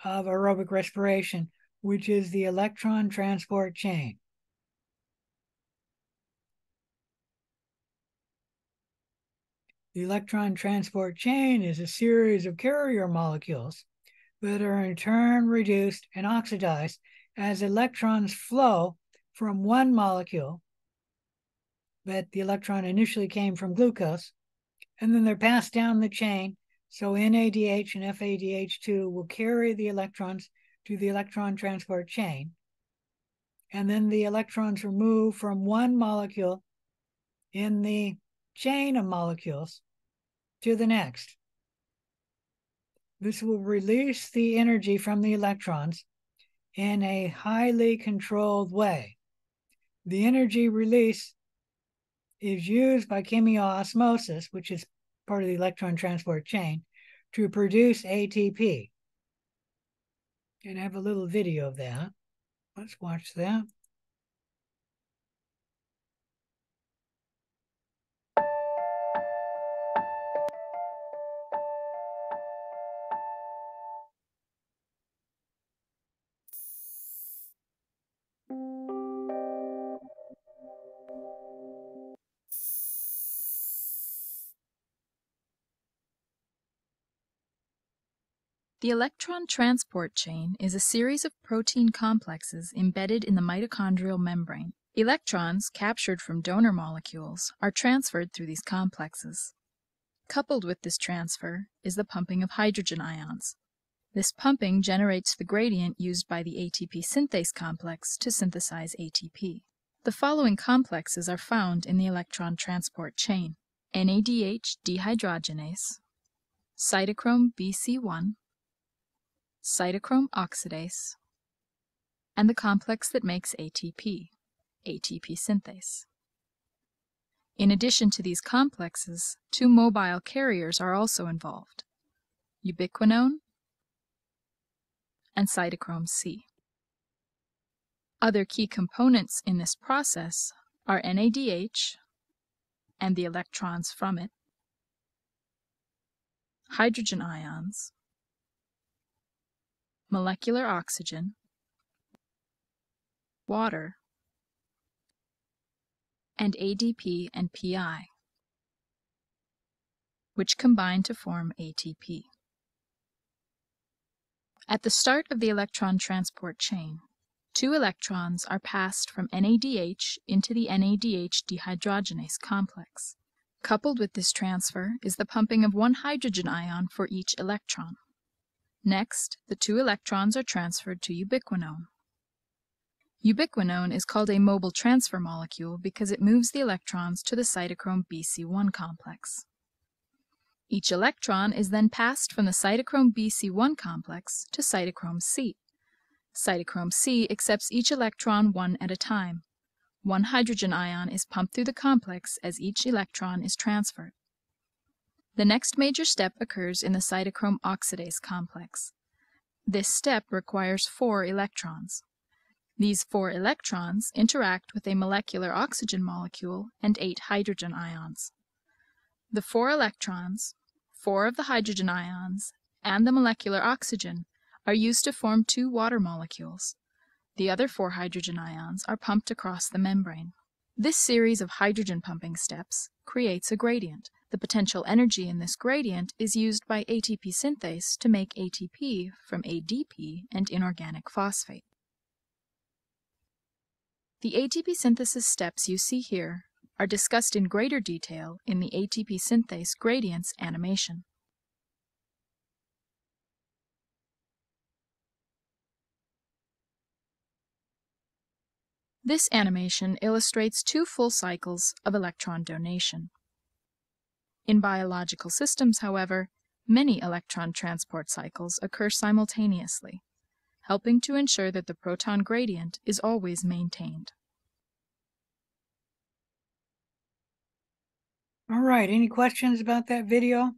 of aerobic respiration, which is the electron transport chain. The electron transport chain is a series of carrier molecules that are in turn reduced and oxidized as electrons flow from one molecule that the electron initially came from glucose, and then they're passed down the chain. So NADH and FADH2 will carry the electrons to the electron transport chain. And then the electrons are moved from one molecule in the chain of molecules to the next. This will release the energy from the electrons in a highly controlled way. The energy release is used by chemiosmosis, which is part of the electron transport chain, to produce ATP. And I have a little video of that. Let's watch that. The electron transport chain is a series of protein complexes embedded in the mitochondrial membrane. Electrons captured from donor molecules are transferred through these complexes. Coupled with this transfer is the pumping of hydrogen ions. This pumping generates the gradient used by the ATP synthase complex to synthesize ATP. The following complexes are found in the electron transport chain. NADH dehydrogenase, cytochrome BC1, cytochrome oxidase, and the complex that makes ATP, ATP synthase. In addition to these complexes, two mobile carriers are also involved, ubiquinone and cytochrome C. Other key components in this process are NADH and the electrons from it, hydrogen ions, molecular oxygen, water, and ADP and PI, which combine to form ATP. At the start of the electron transport chain, two electrons are passed from NADH into the NADH dehydrogenase complex. Coupled with this transfer is the pumping of one hydrogen ion for each electron. Next, the two electrons are transferred to ubiquinone. Ubiquinone is called a mobile transfer molecule because it moves the electrons to the cytochrome BC1 complex. Each electron is then passed from the cytochrome BC1 complex to cytochrome C. Cytochrome C accepts each electron one at a time. One hydrogen ion is pumped through the complex as each electron is transferred. The next major step occurs in the cytochrome oxidase complex. This step requires four electrons. These four electrons interact with a molecular oxygen molecule and eight hydrogen ions. The four electrons, four of the hydrogen ions, and the molecular oxygen are used to form two water molecules. The other four hydrogen ions are pumped across the membrane. This series of hydrogen pumping steps creates a gradient. The potential energy in this gradient is used by ATP synthase to make ATP from ADP and inorganic phosphate. The ATP synthesis steps you see here are discussed in greater detail in the ATP synthase gradients animation. This animation illustrates two full cycles of electron donation. In biological systems, however, many electron transport cycles occur simultaneously, helping to ensure that the proton gradient is always maintained. All right, any questions about that video?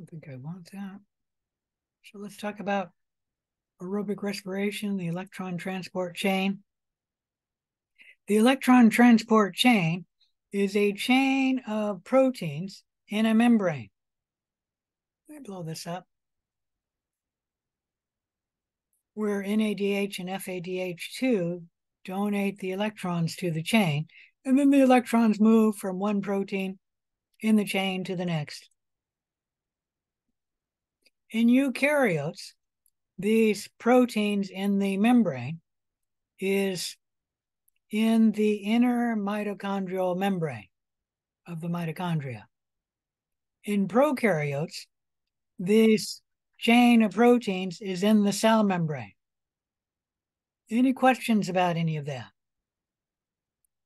I think I want that. So let's talk about aerobic respiration, the electron transport chain. The electron transport chain is a chain of proteins in a membrane. Let me blow this up. Where NADH and FADH2 donate the electrons to the chain, and then the electrons move from one protein in the chain to the next. In eukaryotes, these proteins in the membrane is in the inner mitochondrial membrane of the mitochondria. In prokaryotes, this chain of proteins is in the cell membrane. Any questions about any of that?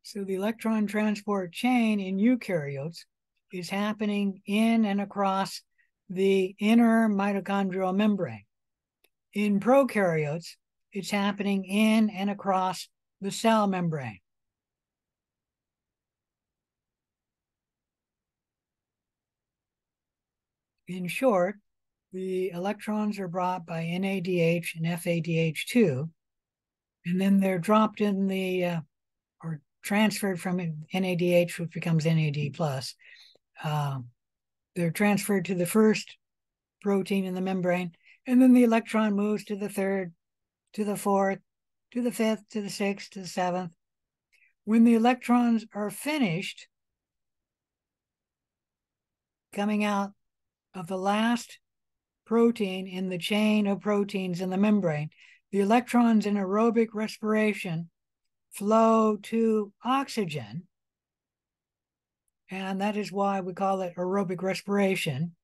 So the electron transport chain in eukaryotes is happening in and across the inner mitochondrial membrane. In prokaryotes, it's happening in and across the cell membrane. In short, the electrons are brought by NADH and FADH2, and then they're dropped in the, uh, or transferred from NADH, which becomes NAD plus. Uh, they're transferred to the first protein in the membrane, and then the electron moves to the third, to the fourth, to the fifth, to the sixth, to the seventh. When the electrons are finished coming out of the last protein in the chain of proteins in the membrane, the electrons in aerobic respiration flow to oxygen. And that is why we call it aerobic respiration,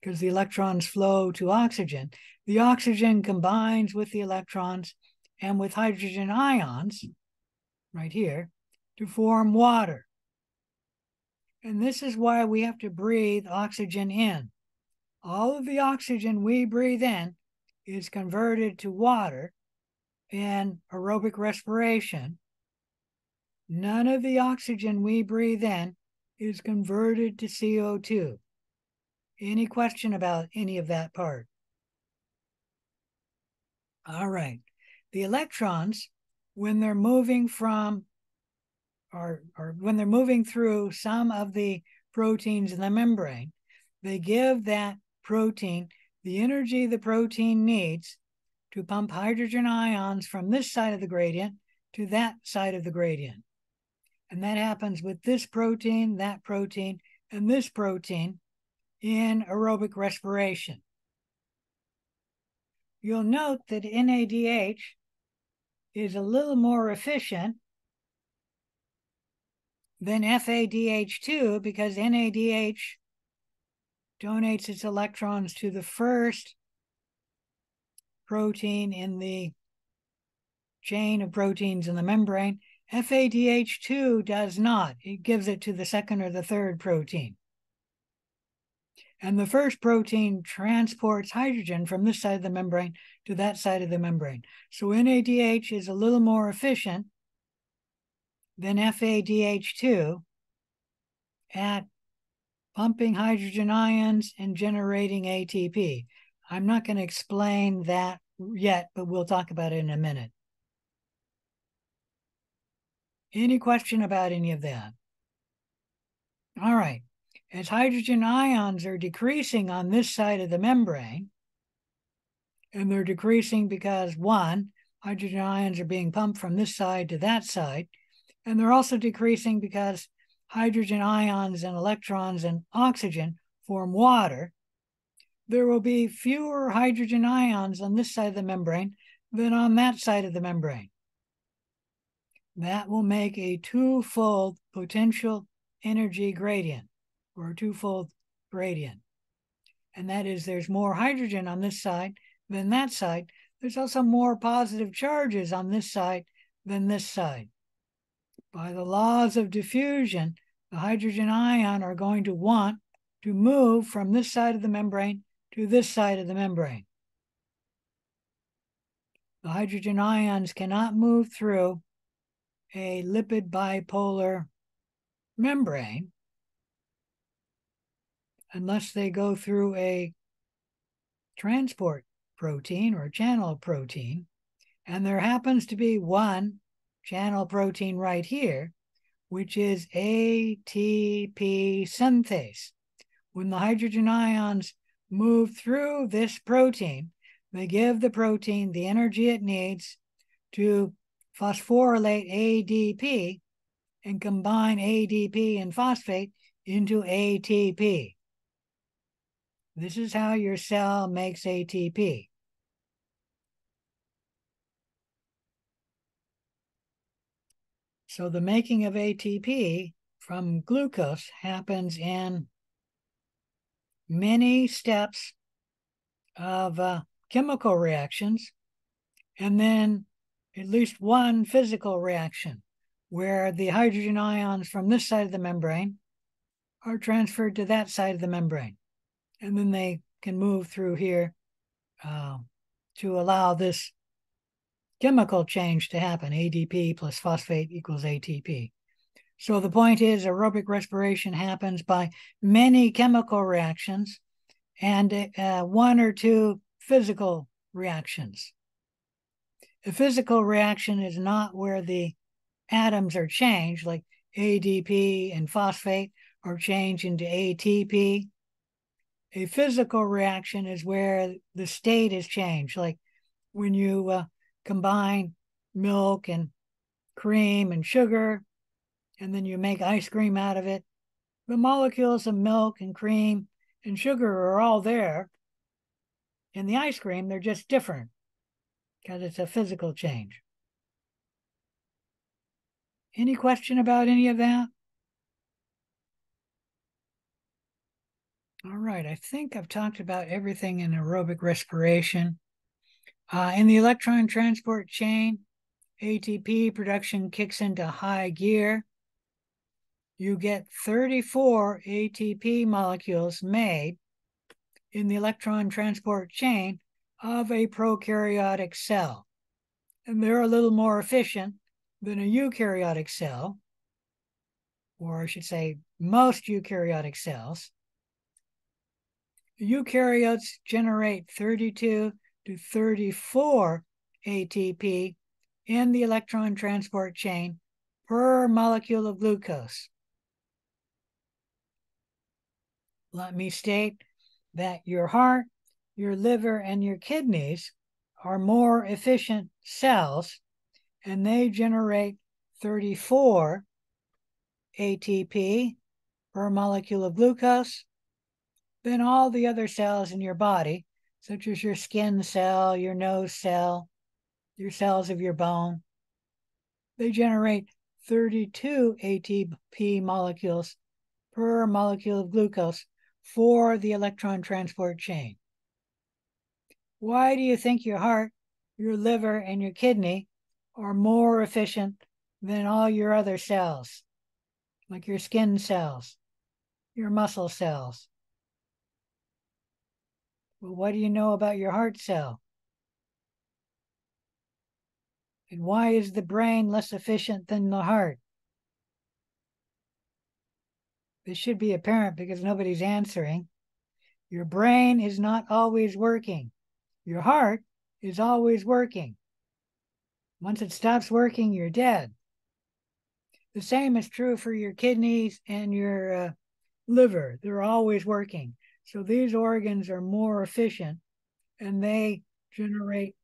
because the electrons flow to oxygen. The oxygen combines with the electrons and with hydrogen ions, right here, to form water. And this is why we have to breathe oxygen in. All of the oxygen we breathe in is converted to water in aerobic respiration. None of the oxygen we breathe in is converted to CO2. Any question about any of that part? All right the electrons, when they're moving from or, or when they're moving through some of the proteins in the membrane, they give that protein the energy the protein needs to pump hydrogen ions from this side of the gradient to that side of the gradient. And that happens with this protein, that protein, and this protein in aerobic respiration. You'll note that NADH is a little more efficient than FADH2 because NADH donates its electrons to the first protein in the chain of proteins in the membrane. FADH2 does not. It gives it to the second or the third protein. And the first protein transports hydrogen from this side of the membrane to that side of the membrane. So NADH is a little more efficient than FADH2 at pumping hydrogen ions and generating ATP. I'm not going to explain that yet, but we'll talk about it in a minute. Any question about any of that? All right as hydrogen ions are decreasing on this side of the membrane, and they're decreasing because one, hydrogen ions are being pumped from this side to that side, and they're also decreasing because hydrogen ions and electrons and oxygen form water. There will be fewer hydrogen ions on this side of the membrane than on that side of the membrane. That will make a twofold potential energy gradient or a twofold gradient. and that is there's more hydrogen on this side than that side. There's also more positive charges on this side than this side. By the laws of diffusion, the hydrogen ion are going to want to move from this side of the membrane to this side of the membrane. The hydrogen ions cannot move through a lipid bipolar membrane unless they go through a transport protein or channel protein. And there happens to be one channel protein right here, which is ATP synthase. When the hydrogen ions move through this protein, they give the protein the energy it needs to phosphorylate ADP and combine ADP and phosphate into ATP. This is how your cell makes ATP. So the making of ATP from glucose happens in many steps of uh, chemical reactions and then at least one physical reaction where the hydrogen ions from this side of the membrane are transferred to that side of the membrane. And then they can move through here uh, to allow this chemical change to happen. ADP plus phosphate equals ATP. So the point is aerobic respiration happens by many chemical reactions and uh, one or two physical reactions. A physical reaction is not where the atoms are changed, like ADP and phosphate are changed into ATP. A physical reaction is where the state is changed, like when you uh, combine milk and cream and sugar, and then you make ice cream out of it. The molecules of milk and cream and sugar are all there. In the ice cream, they're just different because it's a physical change. Any question about any of that? All right, I think I've talked about everything in aerobic respiration. Uh, in the electron transport chain, ATP production kicks into high gear. You get 34 ATP molecules made in the electron transport chain of a prokaryotic cell. And they're a little more efficient than a eukaryotic cell, or I should say, most eukaryotic cells. Eukaryotes generate 32 to 34 ATP in the electron transport chain per molecule of glucose. Let me state that your heart, your liver, and your kidneys are more efficient cells, and they generate 34 ATP per molecule of glucose than all the other cells in your body, such as your skin cell, your nose cell, your cells of your bone. They generate 32 ATP molecules per molecule of glucose for the electron transport chain. Why do you think your heart, your liver, and your kidney are more efficient than all your other cells, like your skin cells, your muscle cells? Well, what do you know about your heart cell? And why is the brain less efficient than the heart? This should be apparent because nobody's answering. Your brain is not always working. Your heart is always working. Once it stops working, you're dead. The same is true for your kidneys and your uh, liver. They're always working. So these organs are more efficient and they generate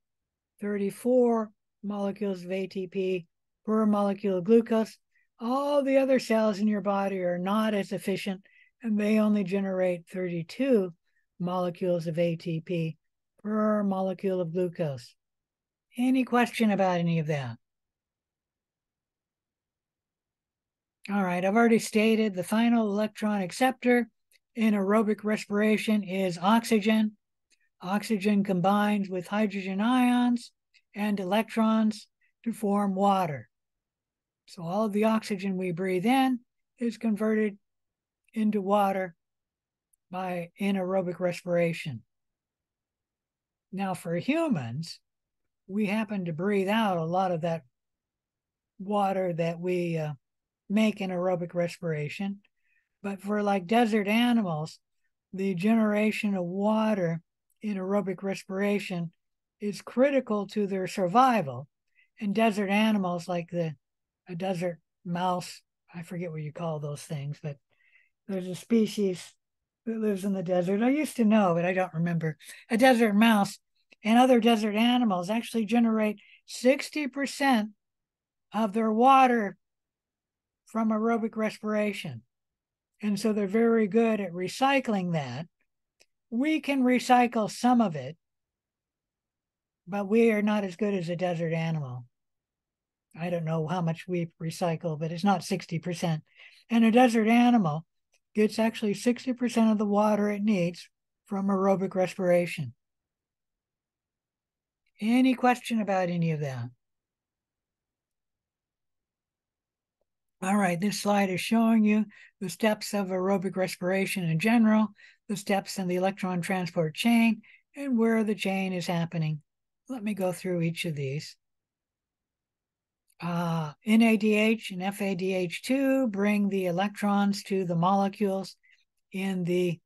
34 molecules of ATP per molecule of glucose. All the other cells in your body are not as efficient and they only generate 32 molecules of ATP per molecule of glucose. Any question about any of that? All right, I've already stated the final electron acceptor in aerobic respiration is oxygen. Oxygen combines with hydrogen ions and electrons to form water. So all of the oxygen we breathe in is converted into water by anaerobic respiration. Now, for humans, we happen to breathe out a lot of that water that we uh, make in aerobic respiration. But for like desert animals, the generation of water in aerobic respiration is critical to their survival. And desert animals like the a desert mouse, I forget what you call those things, but there's a species that lives in the desert. I used to know, but I don't remember. A desert mouse and other desert animals actually generate 60% of their water from aerobic respiration. And so they're very good at recycling that. We can recycle some of it, but we are not as good as a desert animal. I don't know how much we recycle, but it's not 60%. And a desert animal gets actually 60% of the water it needs from aerobic respiration. Any question about any of that? All right, this slide is showing you the steps of aerobic respiration in general, the steps in the electron transport chain, and where the chain is happening. Let me go through each of these. Uh, NADH and FADH2 bring the electrons to the molecules in the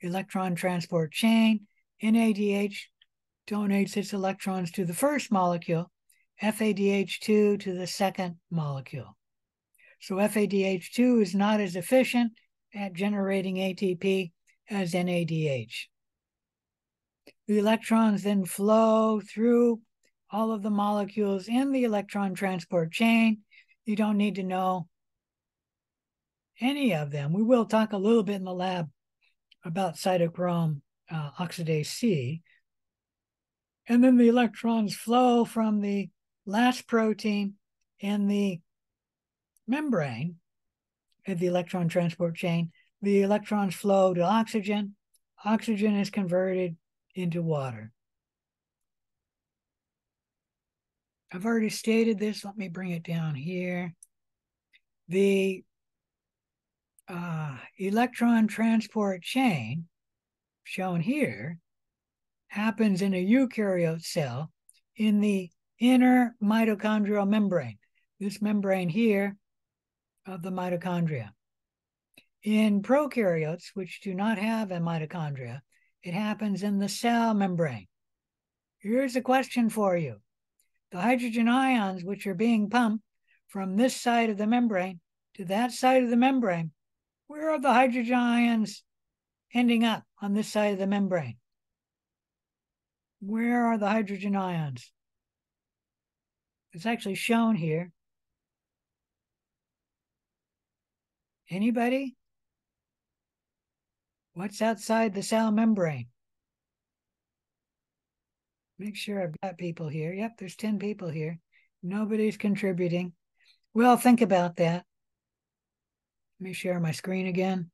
electron transport chain. NADH donates its electrons to the first molecule, FADH2 to the second molecule. So FADH2 is not as efficient at generating ATP as NADH. The electrons then flow through all of the molecules in the electron transport chain. You don't need to know any of them. We will talk a little bit in the lab about cytochrome uh, oxidase C. And then the electrons flow from the last protein in the membrane of the electron transport chain. The electrons flow to oxygen. Oxygen is converted into water. I've already stated this. Let me bring it down here. The uh, electron transport chain shown here happens in a eukaryote cell in the inner mitochondrial membrane. This membrane here of the mitochondria. In prokaryotes, which do not have a mitochondria, it happens in the cell membrane. Here's a question for you. The hydrogen ions, which are being pumped from this side of the membrane to that side of the membrane, where are the hydrogen ions ending up on this side of the membrane? Where are the hydrogen ions? It's actually shown here. Anybody? What's outside the cell membrane? Make sure I've got people here. Yep, there's 10 people here. Nobody's contributing. Well, think about that. Let me share my screen again.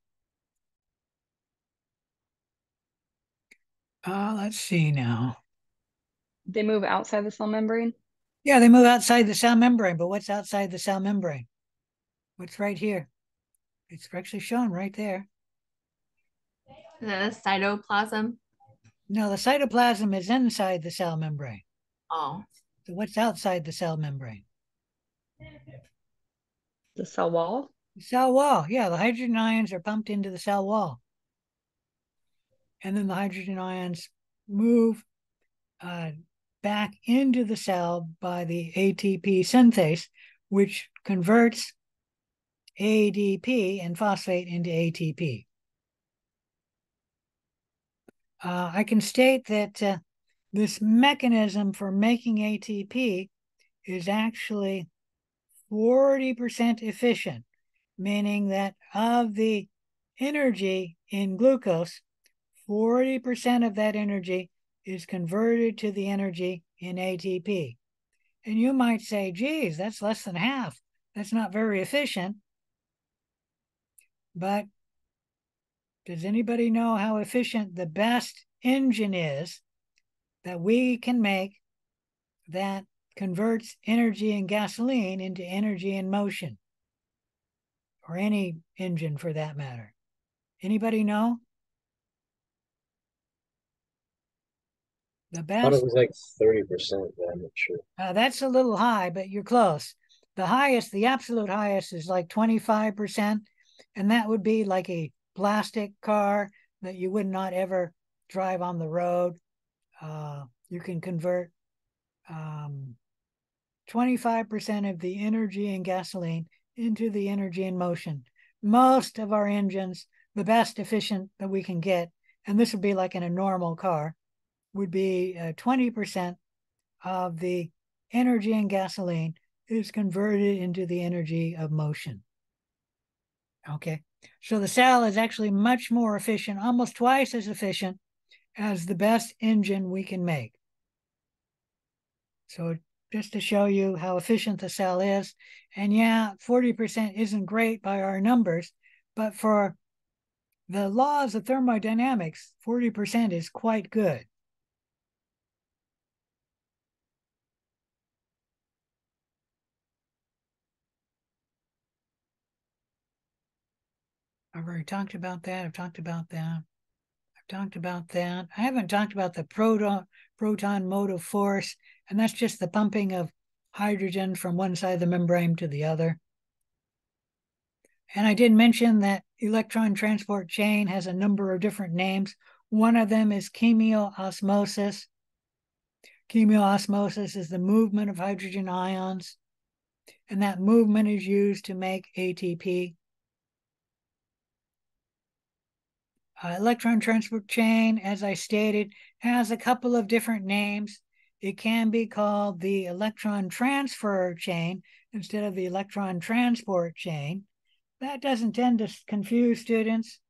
Uh, let's see now. They move outside the cell membrane? Yeah, they move outside the cell membrane, but what's outside the cell membrane? What's right here? It's actually shown right there. The cytoplasm. No, the cytoplasm is inside the cell membrane. Oh. So what's outside the cell membrane? The cell wall? The cell wall. Yeah, the hydrogen ions are pumped into the cell wall and then the hydrogen ions move uh, back into the cell by the ATP synthase, which converts ADP and phosphate into ATP. Uh, I can state that uh, this mechanism for making ATP is actually 40% efficient, meaning that of the energy in glucose, 40% of that energy is converted to the energy in ATP. And you might say, geez, that's less than half. That's not very efficient. But Does anybody know how efficient the best engine is that we can make that converts energy in gasoline into energy in motion? Or any engine for that matter. Anybody know? The best. I thought it was like 30%, but I'm not sure. uh, that's a little high, but you're close. The highest, the absolute highest is like 25%. And that would be like a plastic car that you would not ever drive on the road. Uh, you can convert um, 25% of the energy in gasoline into the energy in motion. Most of our engines, the best efficient that we can get, and this would be like in a normal car, would be uh, 20% of the energy in gasoline is converted into the energy of motion. Okay, so the cell is actually much more efficient, almost twice as efficient as the best engine we can make. So just to show you how efficient the cell is, and yeah, 40% isn't great by our numbers, but for the laws of thermodynamics, 40% is quite good. I've already talked about that. I've talked about that. I've talked about that. I haven't talked about the proton proton motive force, and that's just the pumping of hydrogen from one side of the membrane to the other. And I did mention that electron transport chain has a number of different names. One of them is chemiosmosis. Chemiosmosis is the movement of hydrogen ions, and that movement is used to make ATP. Uh, electron transport chain, as I stated, has a couple of different names. It can be called the electron transfer chain instead of the electron transport chain. That doesn't tend to confuse students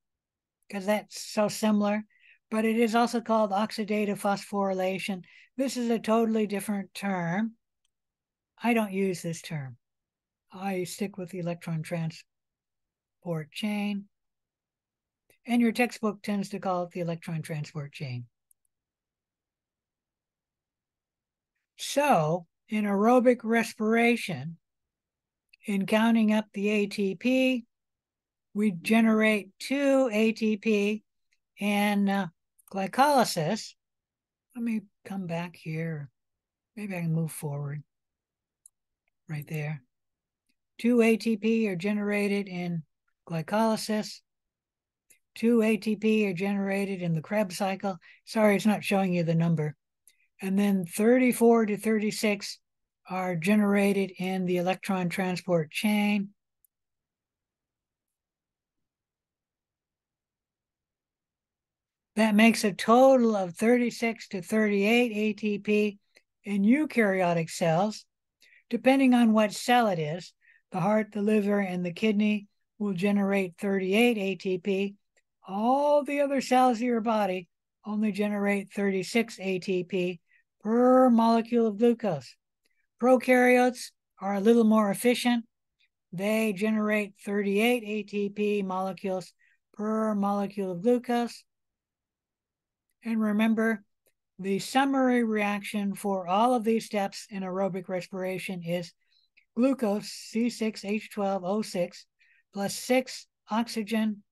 because that's so similar, but it is also called oxidative phosphorylation. This is a totally different term. I don't use this term. I stick with the electron transport chain and your textbook tends to call it the electron transport chain. So, in aerobic respiration, in counting up the ATP, we generate two ATP in uh, glycolysis. Let me come back here. Maybe I can move forward right there. Two ATP are generated in glycolysis. Two ATP are generated in the Krebs cycle. Sorry, it's not showing you the number. And then 34 to 36 are generated in the electron transport chain. That makes a total of 36 to 38 ATP in eukaryotic cells. Depending on what cell it is, the heart, the liver, and the kidney will generate 38 ATP. All the other cells of your body only generate 36 ATP per molecule of glucose. Prokaryotes are a little more efficient. They generate 38 ATP molecules per molecule of glucose. And remember, the summary reaction for all of these steps in aerobic respiration is glucose C6H12O6 plus six oxygen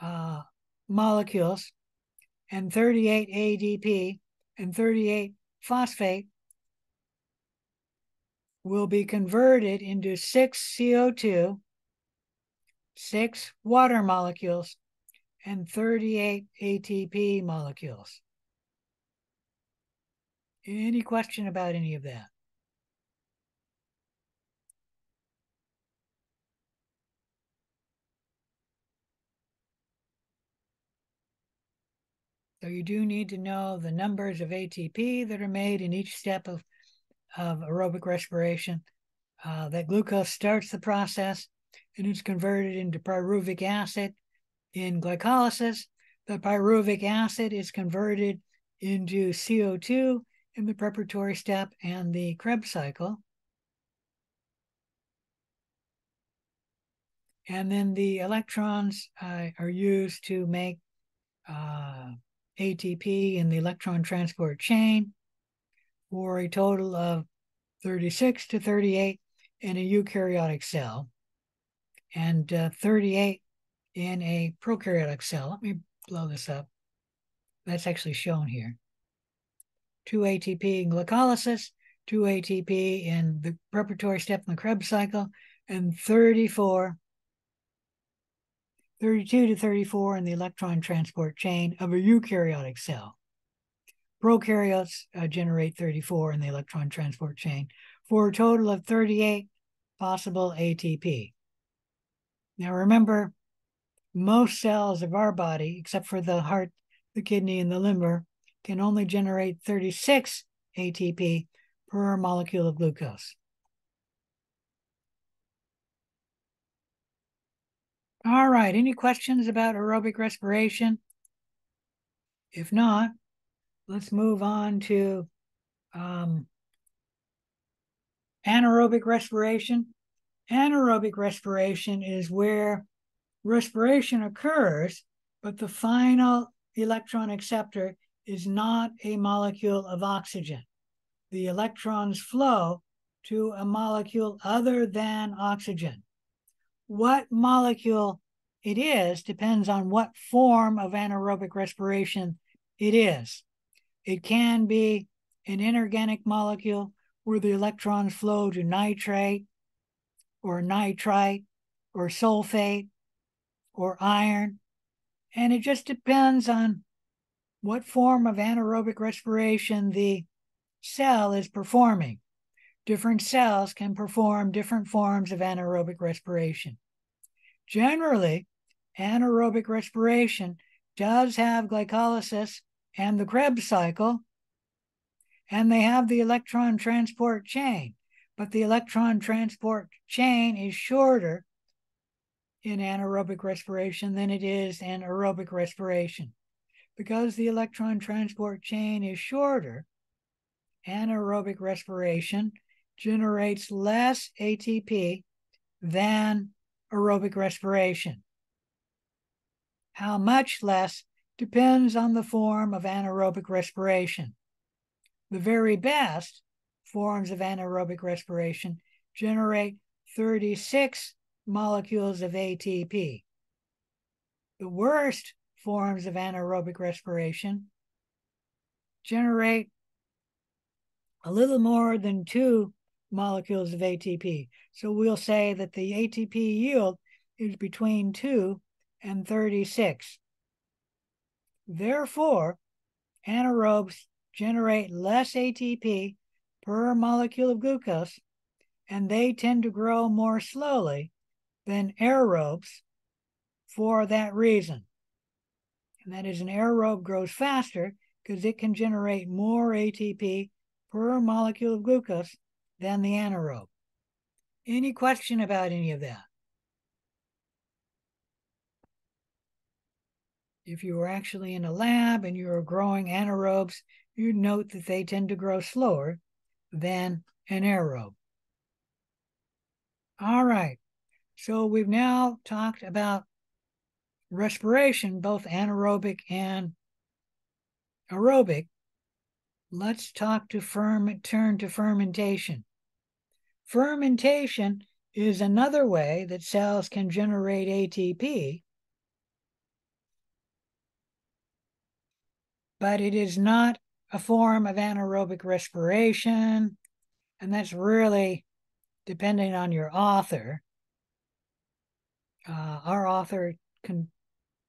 uh, molecules and 38 ADP and 38 phosphate will be converted into six CO2, six water molecules, and 38 ATP molecules. Any question about any of that? So you do need to know the numbers of ATP that are made in each step of, of aerobic respiration. Uh, that glucose starts the process and it's converted into pyruvic acid in glycolysis. The pyruvic acid is converted into CO2 in the preparatory step and the Krebs cycle. And then the electrons uh, are used to make uh, ATP in the electron transport chain for a total of 36 to 38 in a eukaryotic cell and uh, 38 in a prokaryotic cell. Let me blow this up. That's actually shown here. 2 ATP in glycolysis, 2 ATP in the preparatory step in the Krebs cycle, and 34, 32 to 34 in the electron transport chain of a eukaryotic cell. Prokaryotes uh, generate 34 in the electron transport chain for a total of 38 possible ATP. Now remember, most cells of our body, except for the heart, the kidney, and the liver, can only generate 36 ATP per molecule of glucose. All right, any questions about aerobic respiration? If not, let's move on to um, anaerobic respiration. Anaerobic respiration is where respiration occurs, but the final electron acceptor is not a molecule of oxygen. The electrons flow to a molecule other than oxygen. What molecule it is depends on what form of anaerobic respiration it is. It can be an inorganic molecule where the electrons flow to nitrate or nitrite or sulfate or iron. And it just depends on what form of anaerobic respiration the cell is performing. Different cells can perform different forms of anaerobic respiration. Generally, anaerobic respiration does have glycolysis and the Krebs cycle, and they have the electron transport chain, but the electron transport chain is shorter in anaerobic respiration than it is in aerobic respiration. Because the electron transport chain is shorter, anaerobic respiration generates less ATP than aerobic respiration. How much less depends on the form of anaerobic respiration. The very best forms of anaerobic respiration generate 36 molecules of ATP. The worst forms of anaerobic respiration generate a little more than two molecules of ATP. So we'll say that the ATP yield is between 2 and 36. Therefore, anaerobes generate less ATP per molecule of glucose, and they tend to grow more slowly than aerobes for that reason. And that is, an aerobe grows faster because it can generate more ATP per molecule of glucose than the anaerobe. Any question about any of that? If you were actually in a lab and you were growing anaerobes, you'd note that they tend to grow slower than an aerobe. All right, so we've now talked about respiration, both anaerobic and aerobic. Let's talk to ferment, turn to fermentation. Fermentation is another way that cells can generate ATP, but it is not a form of anaerobic respiration, and that's really depending on your author. Uh, our author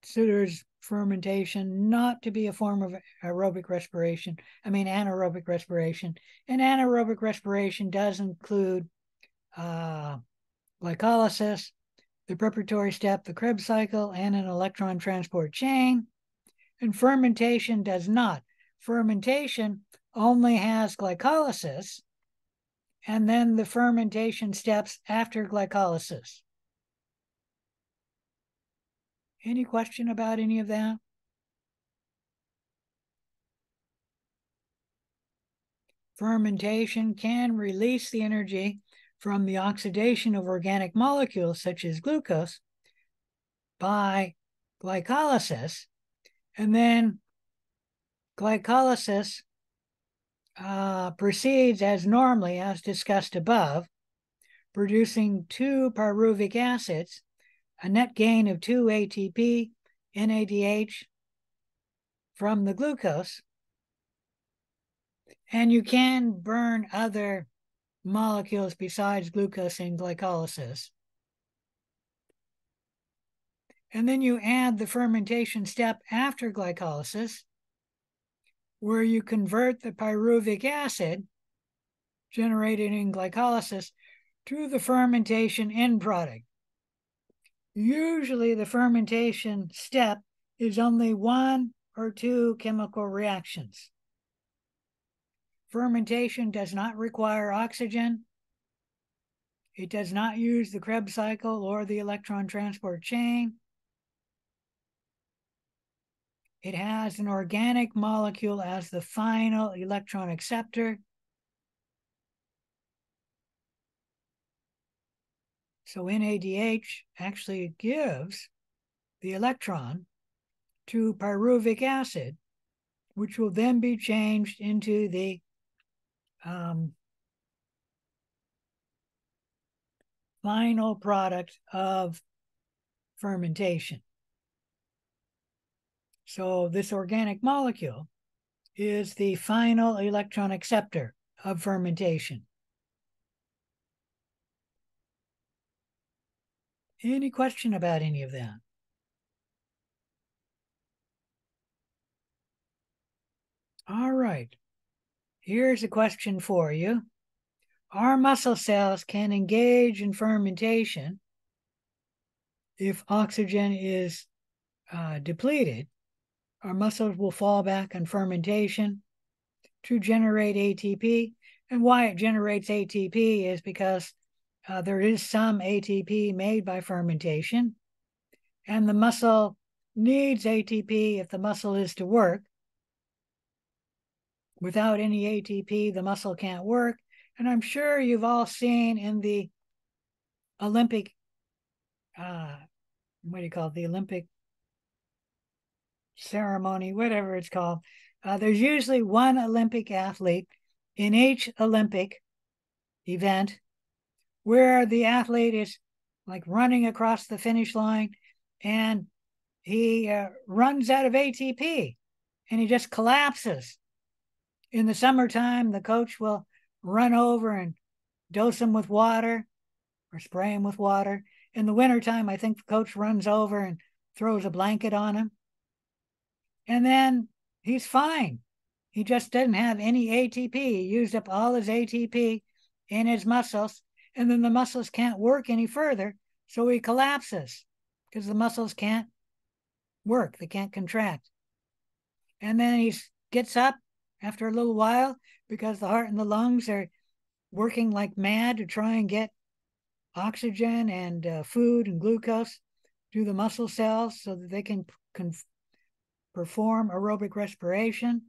considers fermentation not to be a form of aerobic respiration, I mean anaerobic respiration. And anaerobic respiration does include uh, glycolysis, the preparatory step, the Krebs cycle, and an electron transport chain. And fermentation does not. Fermentation only has glycolysis and then the fermentation steps after glycolysis. Any question about any of that? Fermentation can release the energy from the oxidation of organic molecules such as glucose, by glycolysis. And then glycolysis uh, proceeds as normally, as discussed above, producing two pyruvic acids, a net gain of 2 ATP, NADH from the glucose. And you can burn other molecules besides glucose in glycolysis. And then you add the fermentation step after glycolysis, where you convert the pyruvic acid generated in glycolysis to the fermentation end product. Usually, the fermentation step is only one or two chemical reactions. Fermentation does not require oxygen. It does not use the Krebs cycle or the electron transport chain. It has an organic molecule as the final electron acceptor. So NADH actually gives the electron to pyruvic acid, which will then be changed into the um, final product of fermentation. So this organic molecule is the final electron acceptor of fermentation. Any question about any of that? All right. Here's a question for you. Our muscle cells can engage in fermentation if oxygen is uh, depleted. Our muscles will fall back on fermentation to generate ATP. And why it generates ATP is because uh, there is some ATP made by fermentation, and the muscle needs ATP if the muscle is to work. Without any ATP, the muscle can't work. And I'm sure you've all seen in the Olympic, uh, what do you call it? The Olympic ceremony, whatever it's called. Uh, there's usually one Olympic athlete in each Olympic event where the athlete is like running across the finish line and he uh, runs out of ATP and he just collapses. In the summertime, the coach will run over and dose him with water or spray him with water. In the wintertime, I think the coach runs over and throws a blanket on him. And then he's fine. He just didn't have any ATP. He used up all his ATP in his muscles and then the muscles can't work any further, so he collapses because the muscles can't work, they can't contract. And then he gets up after a little while because the heart and the lungs are working like mad to try and get oxygen and uh, food and glucose to the muscle cells so that they can, can perform aerobic respiration.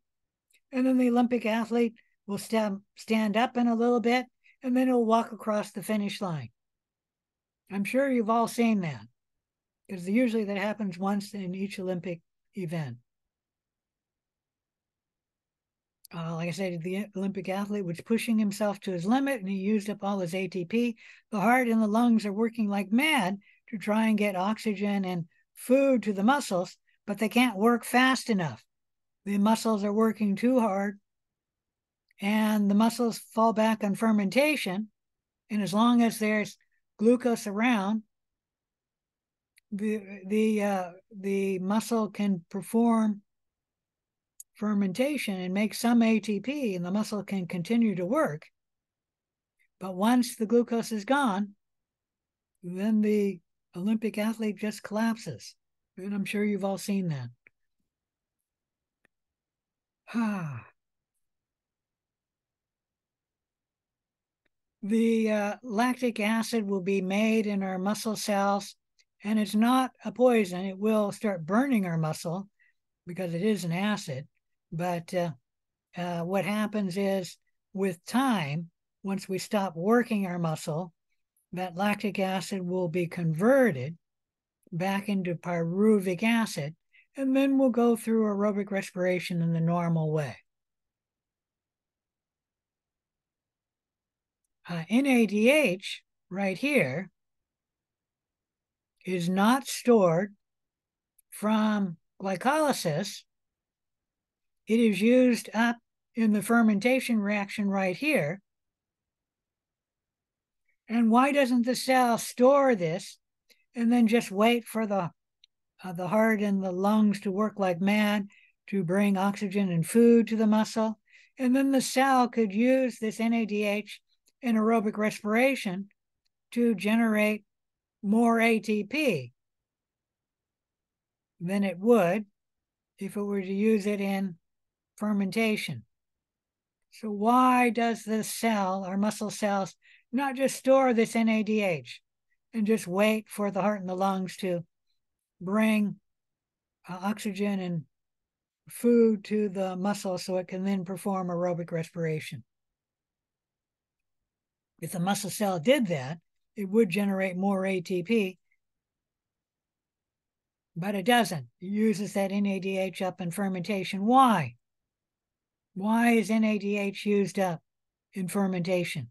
And then the Olympic athlete will stand, stand up in a little bit and then he'll walk across the finish line. I'm sure you've all seen that because usually that happens once in each Olympic event. Uh, like I said, the Olympic athlete was pushing himself to his limit and he used up all his ATP. The heart and the lungs are working like mad to try and get oxygen and food to the muscles, but they can't work fast enough. The muscles are working too hard and the muscles fall back on fermentation. And as long as there's glucose around, the the uh, the muscle can perform fermentation and make some ATP, and the muscle can continue to work. But once the glucose is gone, then the Olympic athlete just collapses. And I'm sure you've all seen that. the uh, lactic acid will be made in our muscle cells and it's not a poison it will start burning our muscle because it is an acid but uh, uh, what happens is with time once we stop working our muscle that lactic acid will be converted back into pyruvic acid, and then we'll go through aerobic respiration in the normal way. Uh, NADH right here is not stored from glycolysis. It is used up in the fermentation reaction right here. And why doesn't the cell store this and then just wait for the uh, the heart and the lungs to work like mad to bring oxygen and food to the muscle? And then the cell could use this NADH in aerobic respiration to generate more ATP than it would if it were to use it in fermentation. So why does the cell, our muscle cells, not just store this NADH and just wait for the heart and the lungs to bring uh, oxygen and food to the muscle so it can then perform aerobic respiration? If the muscle cell did that, it would generate more ATP, but it doesn't. It uses that NADH up in fermentation. Why? Why is NADH used up in fermentation?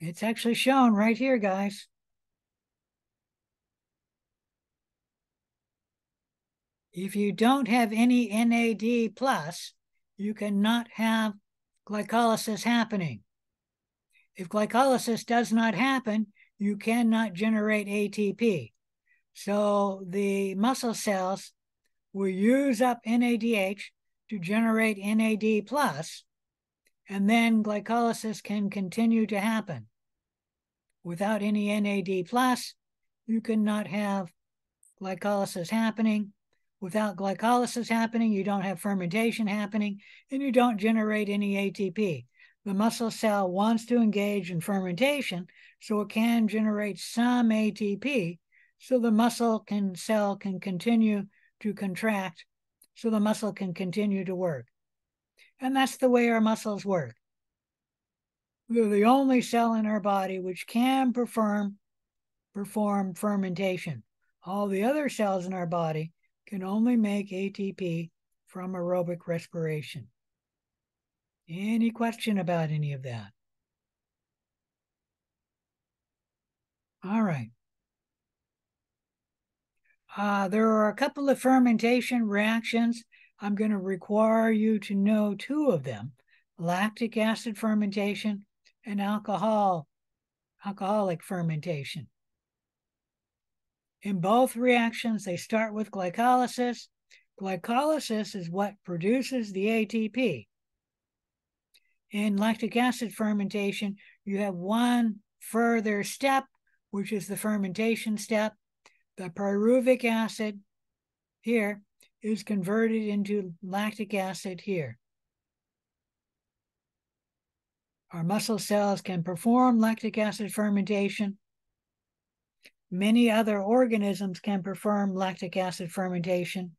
It's actually shown right here, guys. If you don't have any NAD plus, you cannot have glycolysis happening. If glycolysis does not happen, you cannot generate ATP. So the muscle cells will use up NADH to generate NAD plus, and then glycolysis can continue to happen. Without any NAD plus, you cannot have glycolysis happening. Without glycolysis happening, you don't have fermentation happening, and you don't generate any ATP. The muscle cell wants to engage in fermentation, so it can generate some ATP, so the muscle can cell can continue to contract so the muscle can continue to work. And that's the way our muscles work. They're the only cell in our body which can perform, perform fermentation. All the other cells in our body can only make ATP from aerobic respiration. Any question about any of that? All right. Uh, there are a couple of fermentation reactions. I'm going to require you to know two of them, lactic acid fermentation and alcohol, alcoholic fermentation. In both reactions, they start with glycolysis. Glycolysis is what produces the ATP. In lactic acid fermentation, you have one further step, which is the fermentation step the pyruvic acid here is converted into lactic acid here. Our muscle cells can perform lactic acid fermentation. Many other organisms can perform lactic acid fermentation.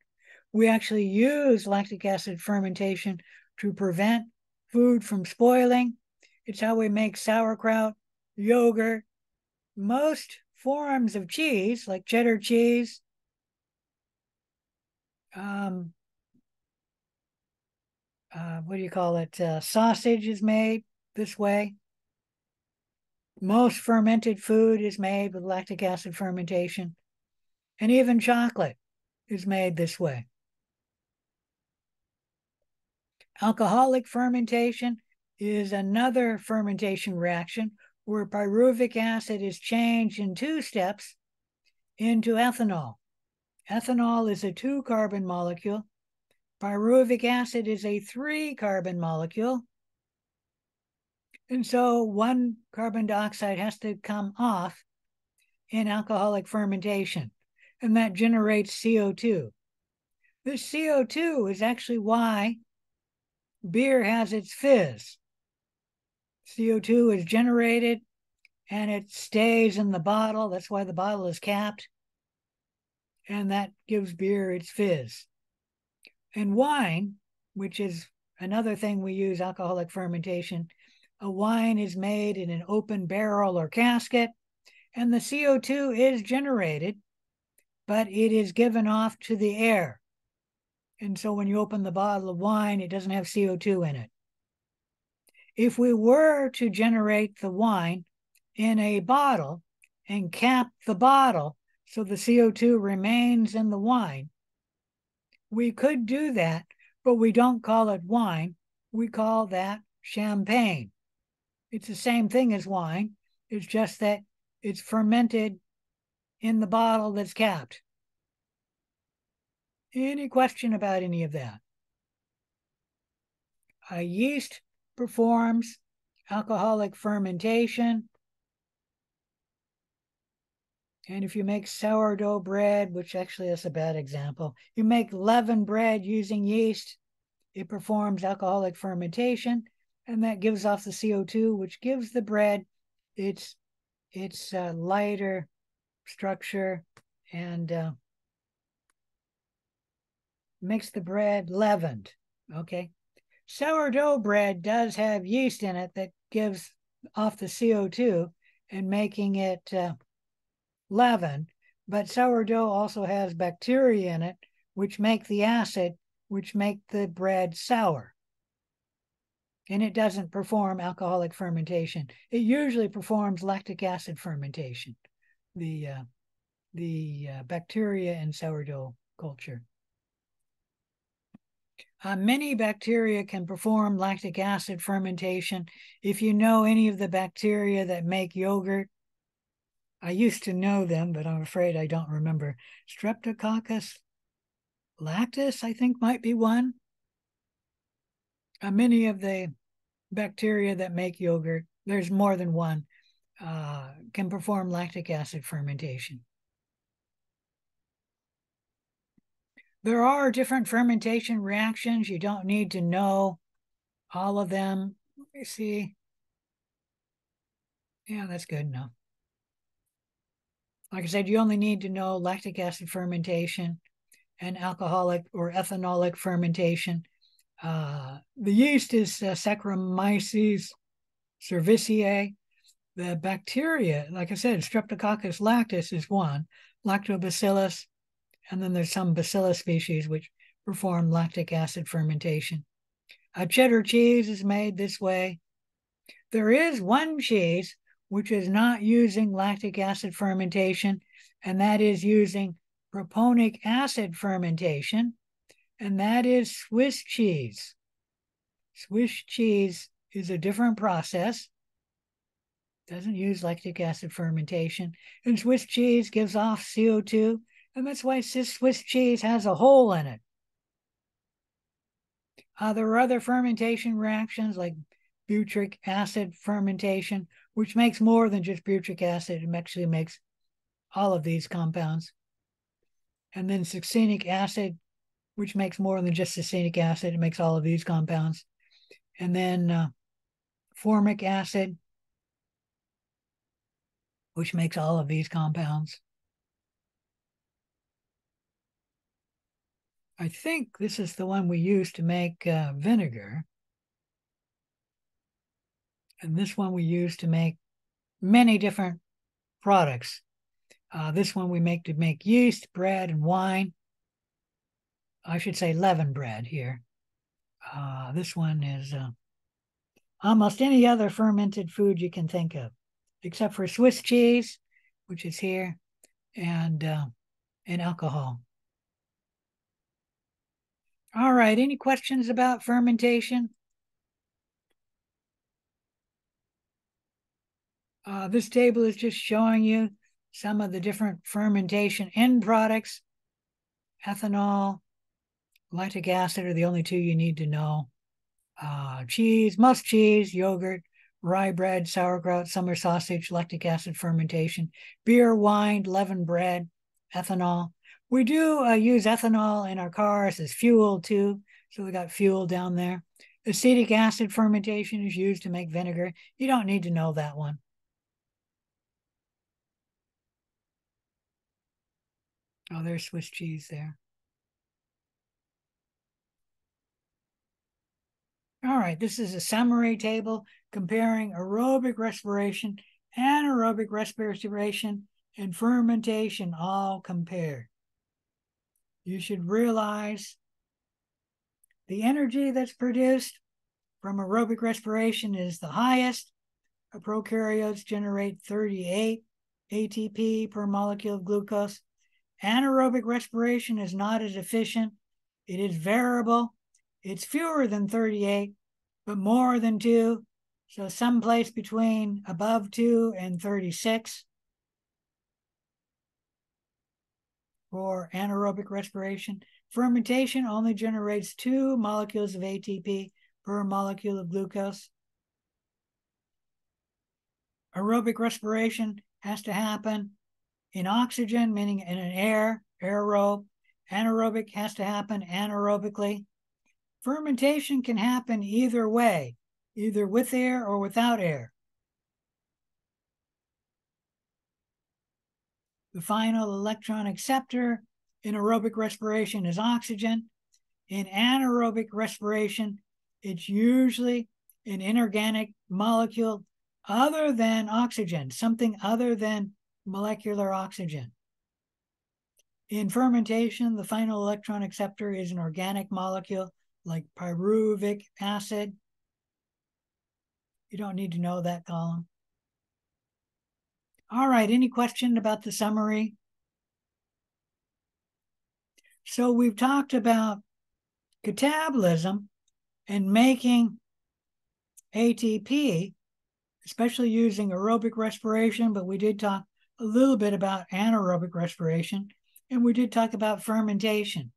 We actually use lactic acid fermentation to prevent food from spoiling. It's how we make sauerkraut, yogurt, most forms of cheese, like cheddar cheese, um, uh, what do you call it? Uh, sausage is made this way. Most fermented food is made with lactic acid fermentation, and even chocolate is made this way. Alcoholic fermentation is another fermentation reaction where pyruvic acid is changed in two steps into ethanol. Ethanol is a two carbon molecule. Pyruvic acid is a three carbon molecule. And so one carbon dioxide has to come off in alcoholic fermentation, and that generates CO2. This CO2 is actually why beer has its fizz. CO2 is generated and it stays in the bottle. That's why the bottle is capped. And that gives beer its fizz. And wine, which is another thing we use alcoholic fermentation, a wine is made in an open barrel or casket, and the CO2 is generated, but it is given off to the air. And so when you open the bottle of wine, it doesn't have CO2 in it. If we were to generate the wine in a bottle and cap the bottle so the CO2 remains in the wine, we could do that, but we don't call it wine. We call that champagne. It's the same thing as wine. It's just that it's fermented in the bottle that's capped. Any question about any of that? A yeast performs alcoholic fermentation. And if you make sourdough bread, which actually is a bad example, you make leaven bread using yeast, it performs alcoholic fermentation, and that gives off the CO2, which gives the bread its its uh, lighter structure and uh, makes the bread leavened. Okay. Sourdough bread does have yeast in it that gives off the CO2 and making it uh, leaven, but sourdough also has bacteria in it which make the acid which make the bread sour. And it doesn't perform alcoholic fermentation. It usually performs lactic acid fermentation, the uh, the uh, bacteria in sourdough culture. Uh, many bacteria can perform lactic acid fermentation. If you know any of the bacteria that make yogurt, I used to know them, but I'm afraid I don't remember. Streptococcus lactis, I think, might be one. Uh, many of the bacteria that make yogurt, there's more than one, uh, can perform lactic acid fermentation. There are different fermentation reactions. You don't need to know all of them. Let me see. Yeah, that's good enough. Like I said, you only need to know lactic acid fermentation and alcoholic or ethanolic fermentation. Uh, the yeast is uh, Saccharomyces cerevisiae. The bacteria, like I said, Streptococcus lactis is one, Lactobacillus and then there's some bacillus species which perform lactic acid fermentation. A cheddar cheese is made this way. There is one cheese which is not using lactic acid fermentation, and that is using propionic acid fermentation, and that is Swiss cheese. Swiss cheese is a different process, doesn't use lactic acid fermentation, and Swiss cheese gives off CO2 and that's why Swiss cheese has a hole in it. Uh, there are other fermentation reactions like butyric acid fermentation, which makes more than just butyric acid. It actually makes all of these compounds. And then succinic acid, which makes more than just succinic acid. It makes all of these compounds. And then uh, formic acid, which makes all of these compounds. I think this is the one we use to make uh, vinegar. And this one we use to make many different products. Uh, this one we make to make yeast, bread, and wine. I should say leaven bread here. Uh, this one is uh, almost any other fermented food you can think of, except for Swiss cheese, which is here, and uh, and alcohol. All right, any questions about fermentation? Uh, this table is just showing you some of the different fermentation end products. Ethanol, lactic acid are the only two you need to know. Uh, cheese, most cheese, yogurt, rye bread, sauerkraut, summer sausage, lactic acid fermentation, beer, wine, leavened bread, ethanol. We do uh, use ethanol in our cars as fuel too. So we got fuel down there. Acetic acid fermentation is used to make vinegar. You don't need to know that one. Oh, there's Swiss cheese there. All right, this is a summary table comparing aerobic respiration anaerobic respiration, and fermentation all compared. You should realize the energy that's produced from aerobic respiration is the highest. Prokaryotes generate 38 ATP per molecule of glucose. Anaerobic respiration is not as efficient. It is variable. It's fewer than 38, but more than 2. So someplace between above 2 and 36 for anaerobic respiration. Fermentation only generates 2 molecules of ATP per molecule of glucose. Aerobic respiration has to happen in oxygen, meaning in an air, aerobe. Anaerobic has to happen anaerobically. Fermentation can happen either way, either with air or without air. The final electron acceptor in aerobic respiration is oxygen. In anaerobic respiration, it's usually an inorganic molecule other than oxygen, something other than molecular oxygen. In fermentation, the final electron acceptor is an organic molecule like pyruvic acid. You don't need to know that column. All right, any question about the summary? So we've talked about catabolism and making ATP, especially using aerobic respiration, but we did talk a little bit about anaerobic respiration, and we did talk about fermentation.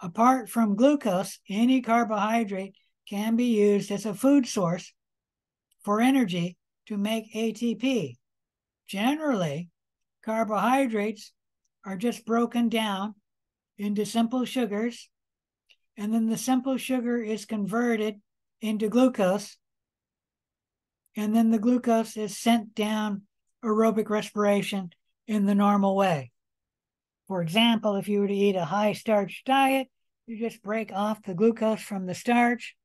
Apart from glucose, any carbohydrate can be used as a food source for energy to make ATP. Generally, carbohydrates are just broken down into simple sugars, and then the simple sugar is converted into glucose, and then the glucose is sent down aerobic respiration in the normal way. For example, if you were to eat a high starch diet, you just break off the glucose from the starch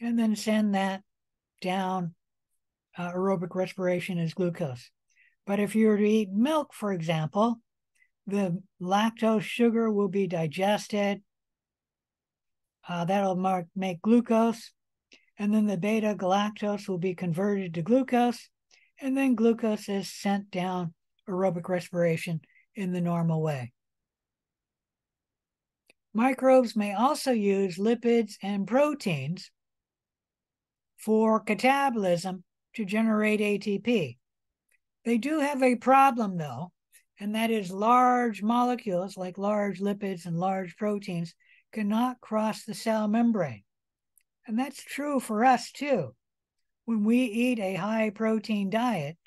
and then send that down uh, aerobic respiration is glucose. But if you were to eat milk, for example, the lactose sugar will be digested. Uh, that'll mark, make glucose. And then the beta galactose will be converted to glucose. And then glucose is sent down aerobic respiration in the normal way. Microbes may also use lipids and proteins for catabolism to generate ATP. They do have a problem, though, and that is large molecules like large lipids and large proteins cannot cross the cell membrane. And that's true for us too. When we eat a high protein diet,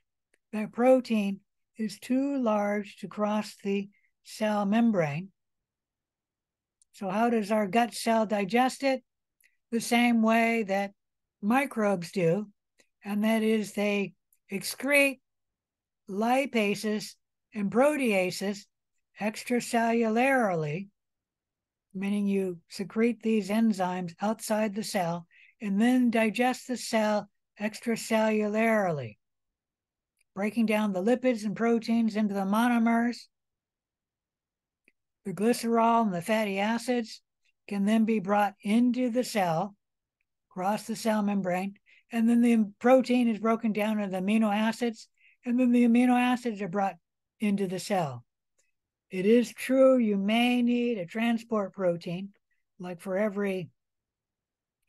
that protein is too large to cross the cell membrane. So, how does our gut cell digest it? The same way that microbes do, and that is they excrete lipases and proteases extracellularly, meaning you secrete these enzymes outside the cell and then digest the cell extracellularly, breaking down the lipids and proteins into the monomers. The glycerol and the fatty acids can then be brought into the cell, across the cell membrane, and then the protein is broken down into amino acids and then the amino acids are brought into the cell. It is true you may need a transport protein, like for every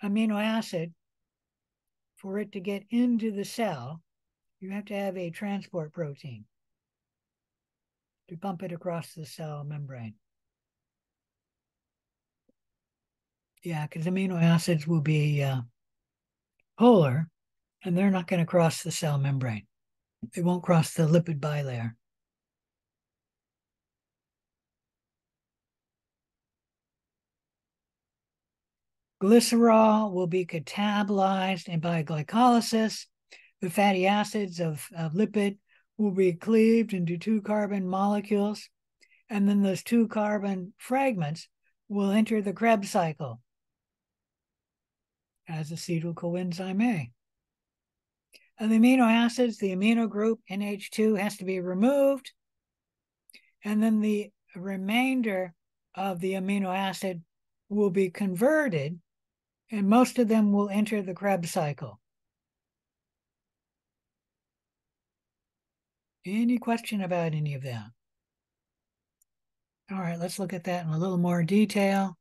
amino acid, for it to get into the cell, you have to have a transport protein to pump it across the cell membrane. Yeah, because amino acids will be uh, polar and they're not going to cross the cell membrane. It won't cross the lipid bilayer. Glycerol will be catabolized and by glycolysis, the fatty acids of, of lipid will be cleaved into two carbon molecules, and then those two carbon fragments will enter the Krebs cycle as acetyl coenzyme A. of the amino acids, the amino group NH2 has to be removed. And then the remainder of the amino acid will be converted, and most of them will enter the Krebs cycle. Any question about any of that? All right, let's look at that in a little more detail.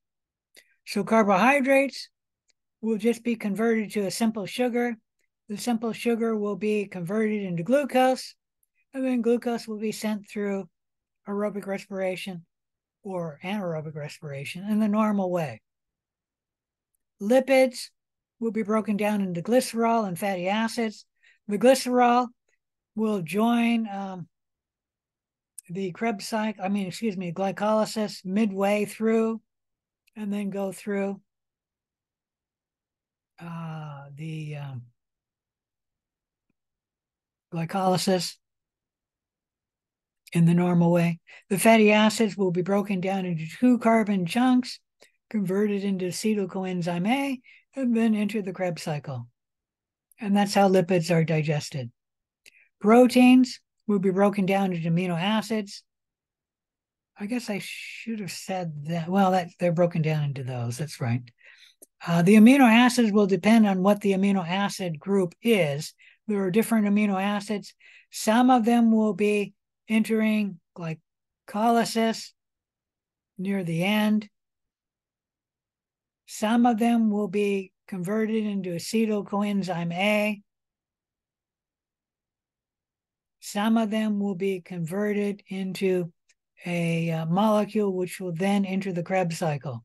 So carbohydrates will just be converted to a simple sugar. The simple sugar will be converted into glucose, and then glucose will be sent through aerobic respiration or anaerobic respiration in the normal way. Lipids will be broken down into glycerol and fatty acids. The glycerol will join um, the Krebs cycle, I mean, excuse me, glycolysis midway through, and then go through uh, the um, glycolysis in the normal way. The fatty acids will be broken down into two carbon chunks, converted into acetyl coenzyme A, and then enter the Krebs cycle. And that's how lipids are digested. Proteins will be broken down into amino acids. I guess I should have said that. Well, that they're broken down into those. That's right. Uh, the amino acids will depend on what the amino acid group is. There are different amino acids. Some of them will be entering glycolysis near the end. Some of them will be converted into acetyl coenzyme A. Some of them will be converted into a uh, molecule which will then enter the Krebs cycle.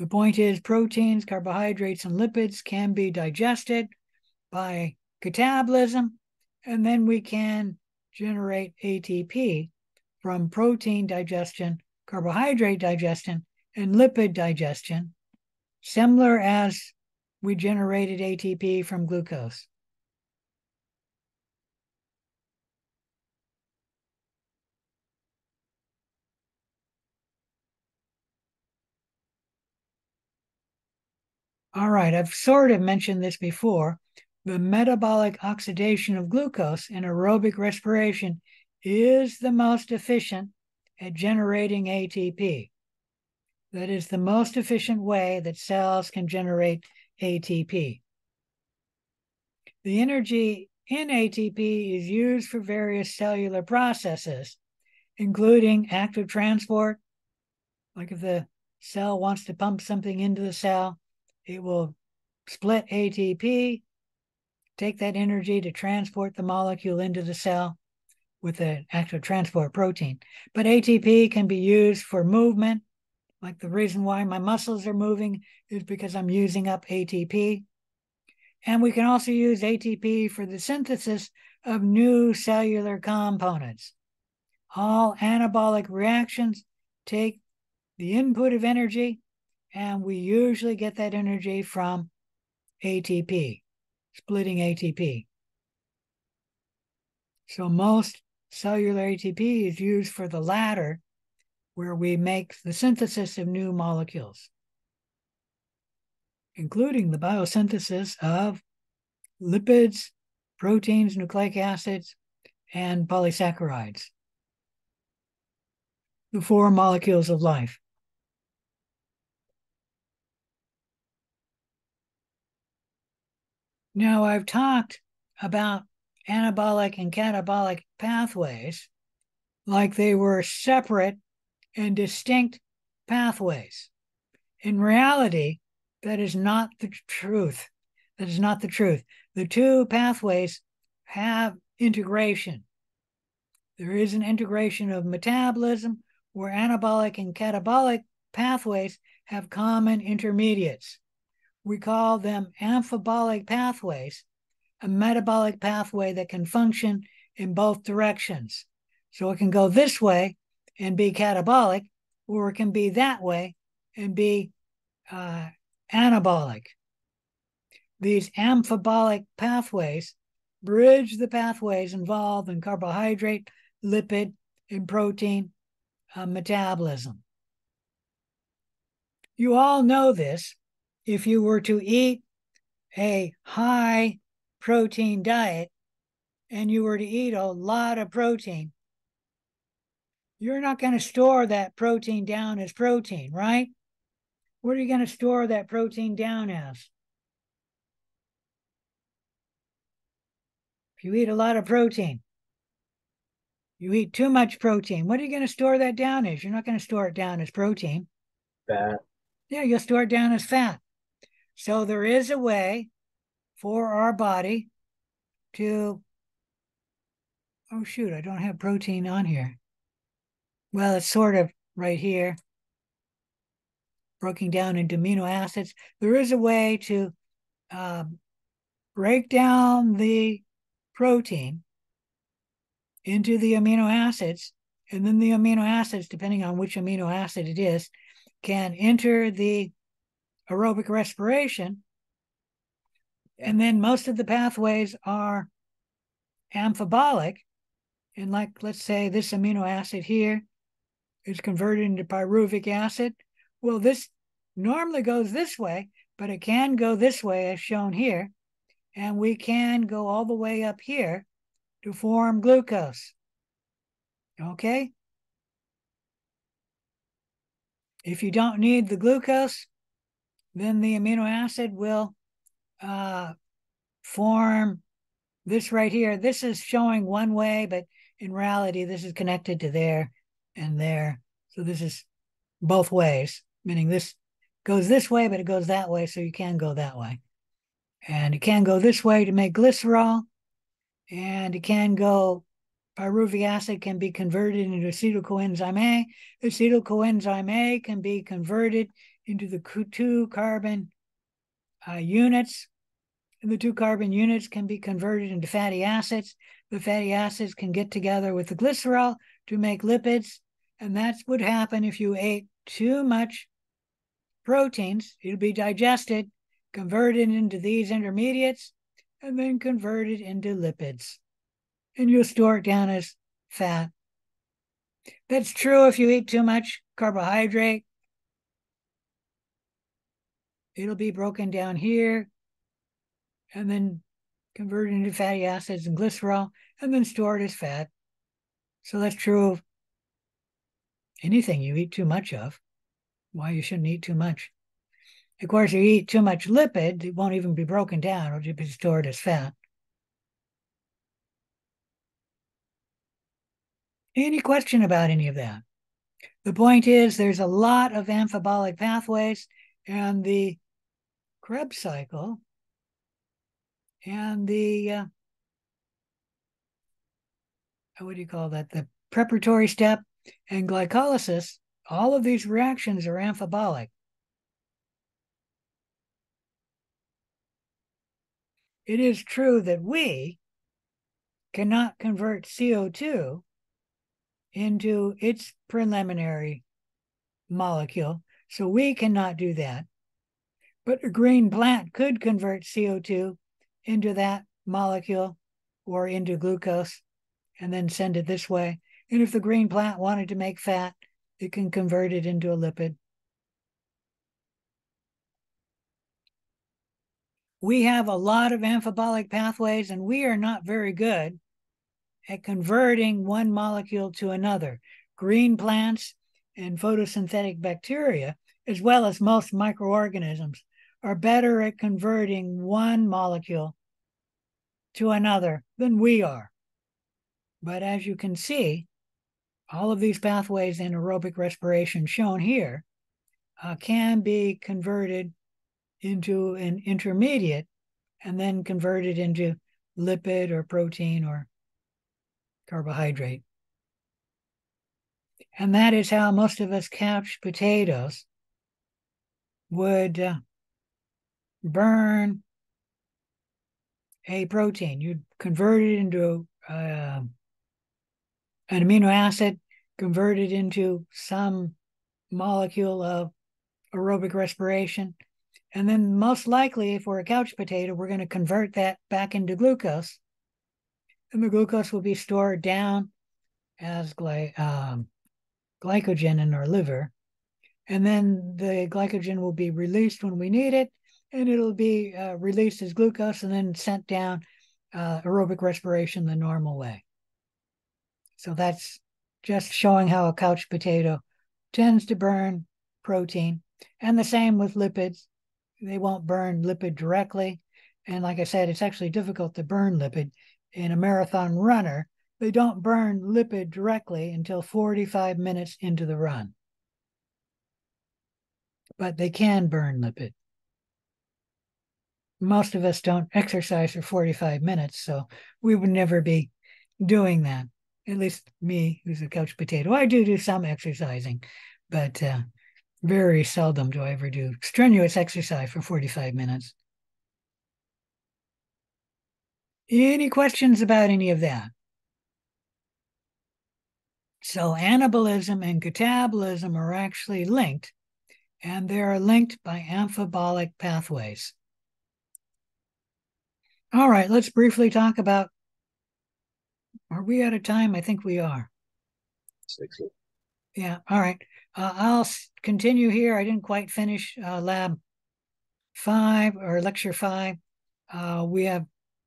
The point is proteins, carbohydrates, and lipids can be digested by catabolism, and then we can generate ATP from protein digestion, carbohydrate digestion, and lipid digestion, similar as we generated ATP from glucose. All right, I've sort of mentioned this before. The metabolic oxidation of glucose in aerobic respiration is the most efficient at generating ATP. That is the most efficient way that cells can generate ATP. The energy in ATP is used for various cellular processes, including active transport. Like if the cell wants to pump something into the cell, it will split ATP, take that energy to transport the molecule into the cell with an active transport protein. But ATP can be used for movement, like the reason why my muscles are moving is because I'm using up ATP. And we can also use ATP for the synthesis of new cellular components. All anabolic reactions take the input of energy, and we usually get that energy from ATP, splitting ATP. So most cellular ATP is used for the latter where we make the synthesis of new molecules, including the biosynthesis of lipids, proteins, nucleic acids, and polysaccharides, the four molecules of life. Now, I've talked about anabolic and catabolic pathways like they were separate and distinct pathways. In reality, that is not the truth. That is not the truth. The two pathways have integration. There is an integration of metabolism where anabolic and catabolic pathways have common intermediates. We call them amphibolic pathways, a metabolic pathway that can function in both directions. So it can go this way and be catabolic, or it can be that way and be uh, anabolic. These amphibolic pathways bridge the pathways involved in carbohydrate, lipid, and protein uh, metabolism. You all know this. If you were to eat a high protein diet and you were to eat a lot of protein, you're not going to store that protein down as protein, right? What are you going to store that protein down as? If you eat a lot of protein, you eat too much protein, what are you going to store that down as? You're not going to store it down as protein. Fat. Yeah, you'll store it down as fat. So there is a way for our body to, oh shoot, I don't have protein on here. Well, it's sort of right here, broken down into amino acids. There is a way to um, break down the protein into the amino acids, and then the amino acids, depending on which amino acid it is, can enter the aerobic respiration. And then most of the pathways are amphibolic. And like, let's say this amino acid here is converted into pyruvic acid. Well, this normally goes this way, but it can go this way as shown here. And we can go all the way up here to form glucose. Okay? If you don't need the glucose, then the amino acid will uh, form this right here. This is showing one way, but in reality, this is connected to there and there. So this is both ways, meaning this goes this way, but it goes that way, so you can go that way. And it can go this way to make glycerol, and it can go pyruvic acid can be converted into acetyl coenzyme A. Acetyl coenzyme A can be converted into the two carbon uh, units. And the two carbon units can be converted into fatty acids. The fatty acids can get together with the glycerol to make lipids. And that's what happen if you ate too much proteins. It'll be digested, converted into these intermediates, and then converted into lipids and you'll store it down as fat. That's true if you eat too much carbohydrate. It'll be broken down here and then converted into fatty acids and glycerol and then stored as fat. So that's true of anything you eat too much of. Why you shouldn't eat too much. Of course, if you eat too much lipid, it won't even be broken down. It'll just be stored as fat. Any question about any of that? The point is, there's a lot of amphibolic pathways, and the Krebs cycle and the uh, what do you call that? The preparatory step and glycolysis, all of these reactions are amphibolic. It is true that we cannot convert CO2 into its preliminary molecule. So we cannot do that. But a green plant could convert CO2 into that molecule or into glucose and then send it this way. And if the green plant wanted to make fat, it can convert it into a lipid. We have a lot of amphibolic pathways, and we are not very good at converting one molecule to another. Green plants and photosynthetic bacteria, as well as most microorganisms, are better at converting one molecule to another than we are. But as you can see, all of these pathways in aerobic respiration shown here uh, can be converted into an intermediate and then converted into lipid or protein or carbohydrate. And that is how most of us catch potatoes would uh, burn a protein. You'd convert it into uh, an amino acid, convert it into some molecule of aerobic respiration. And then, most likely, if we're a couch potato, we're going to convert that back into glucose and the glucose will be stored down as gly- um, glycogen in our liver. And then the glycogen will be released when we need it. and it'll be uh, released as glucose and then sent down uh, aerobic respiration the normal way. So that's just showing how a couch potato tends to burn protein. And the same with lipids. They won't burn lipid directly. And like I said, it's actually difficult to burn lipid. In a marathon runner, they don't burn lipid directly until 45 minutes into the run. But they can burn lipid. Most of us don't exercise for 45 minutes, so we would never be doing that. At least me, who's a couch potato. I do do some exercising, but uh, very seldom do I ever do strenuous exercise for 45 minutes. Any questions about any of that? So anabolism and catabolism are actually linked, and they are linked by amphibolic pathways. All right, let's briefly talk about. Are we out of time? I think we are. Six. Yeah. All right. Uh, I'll continue here. I didn't quite finish uh, lab five or lecture five. Uh, we have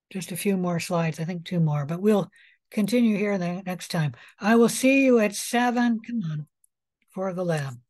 just a few more slides, I think two more, but we'll continue here the next time. I will see you at seven. Come on for the lab.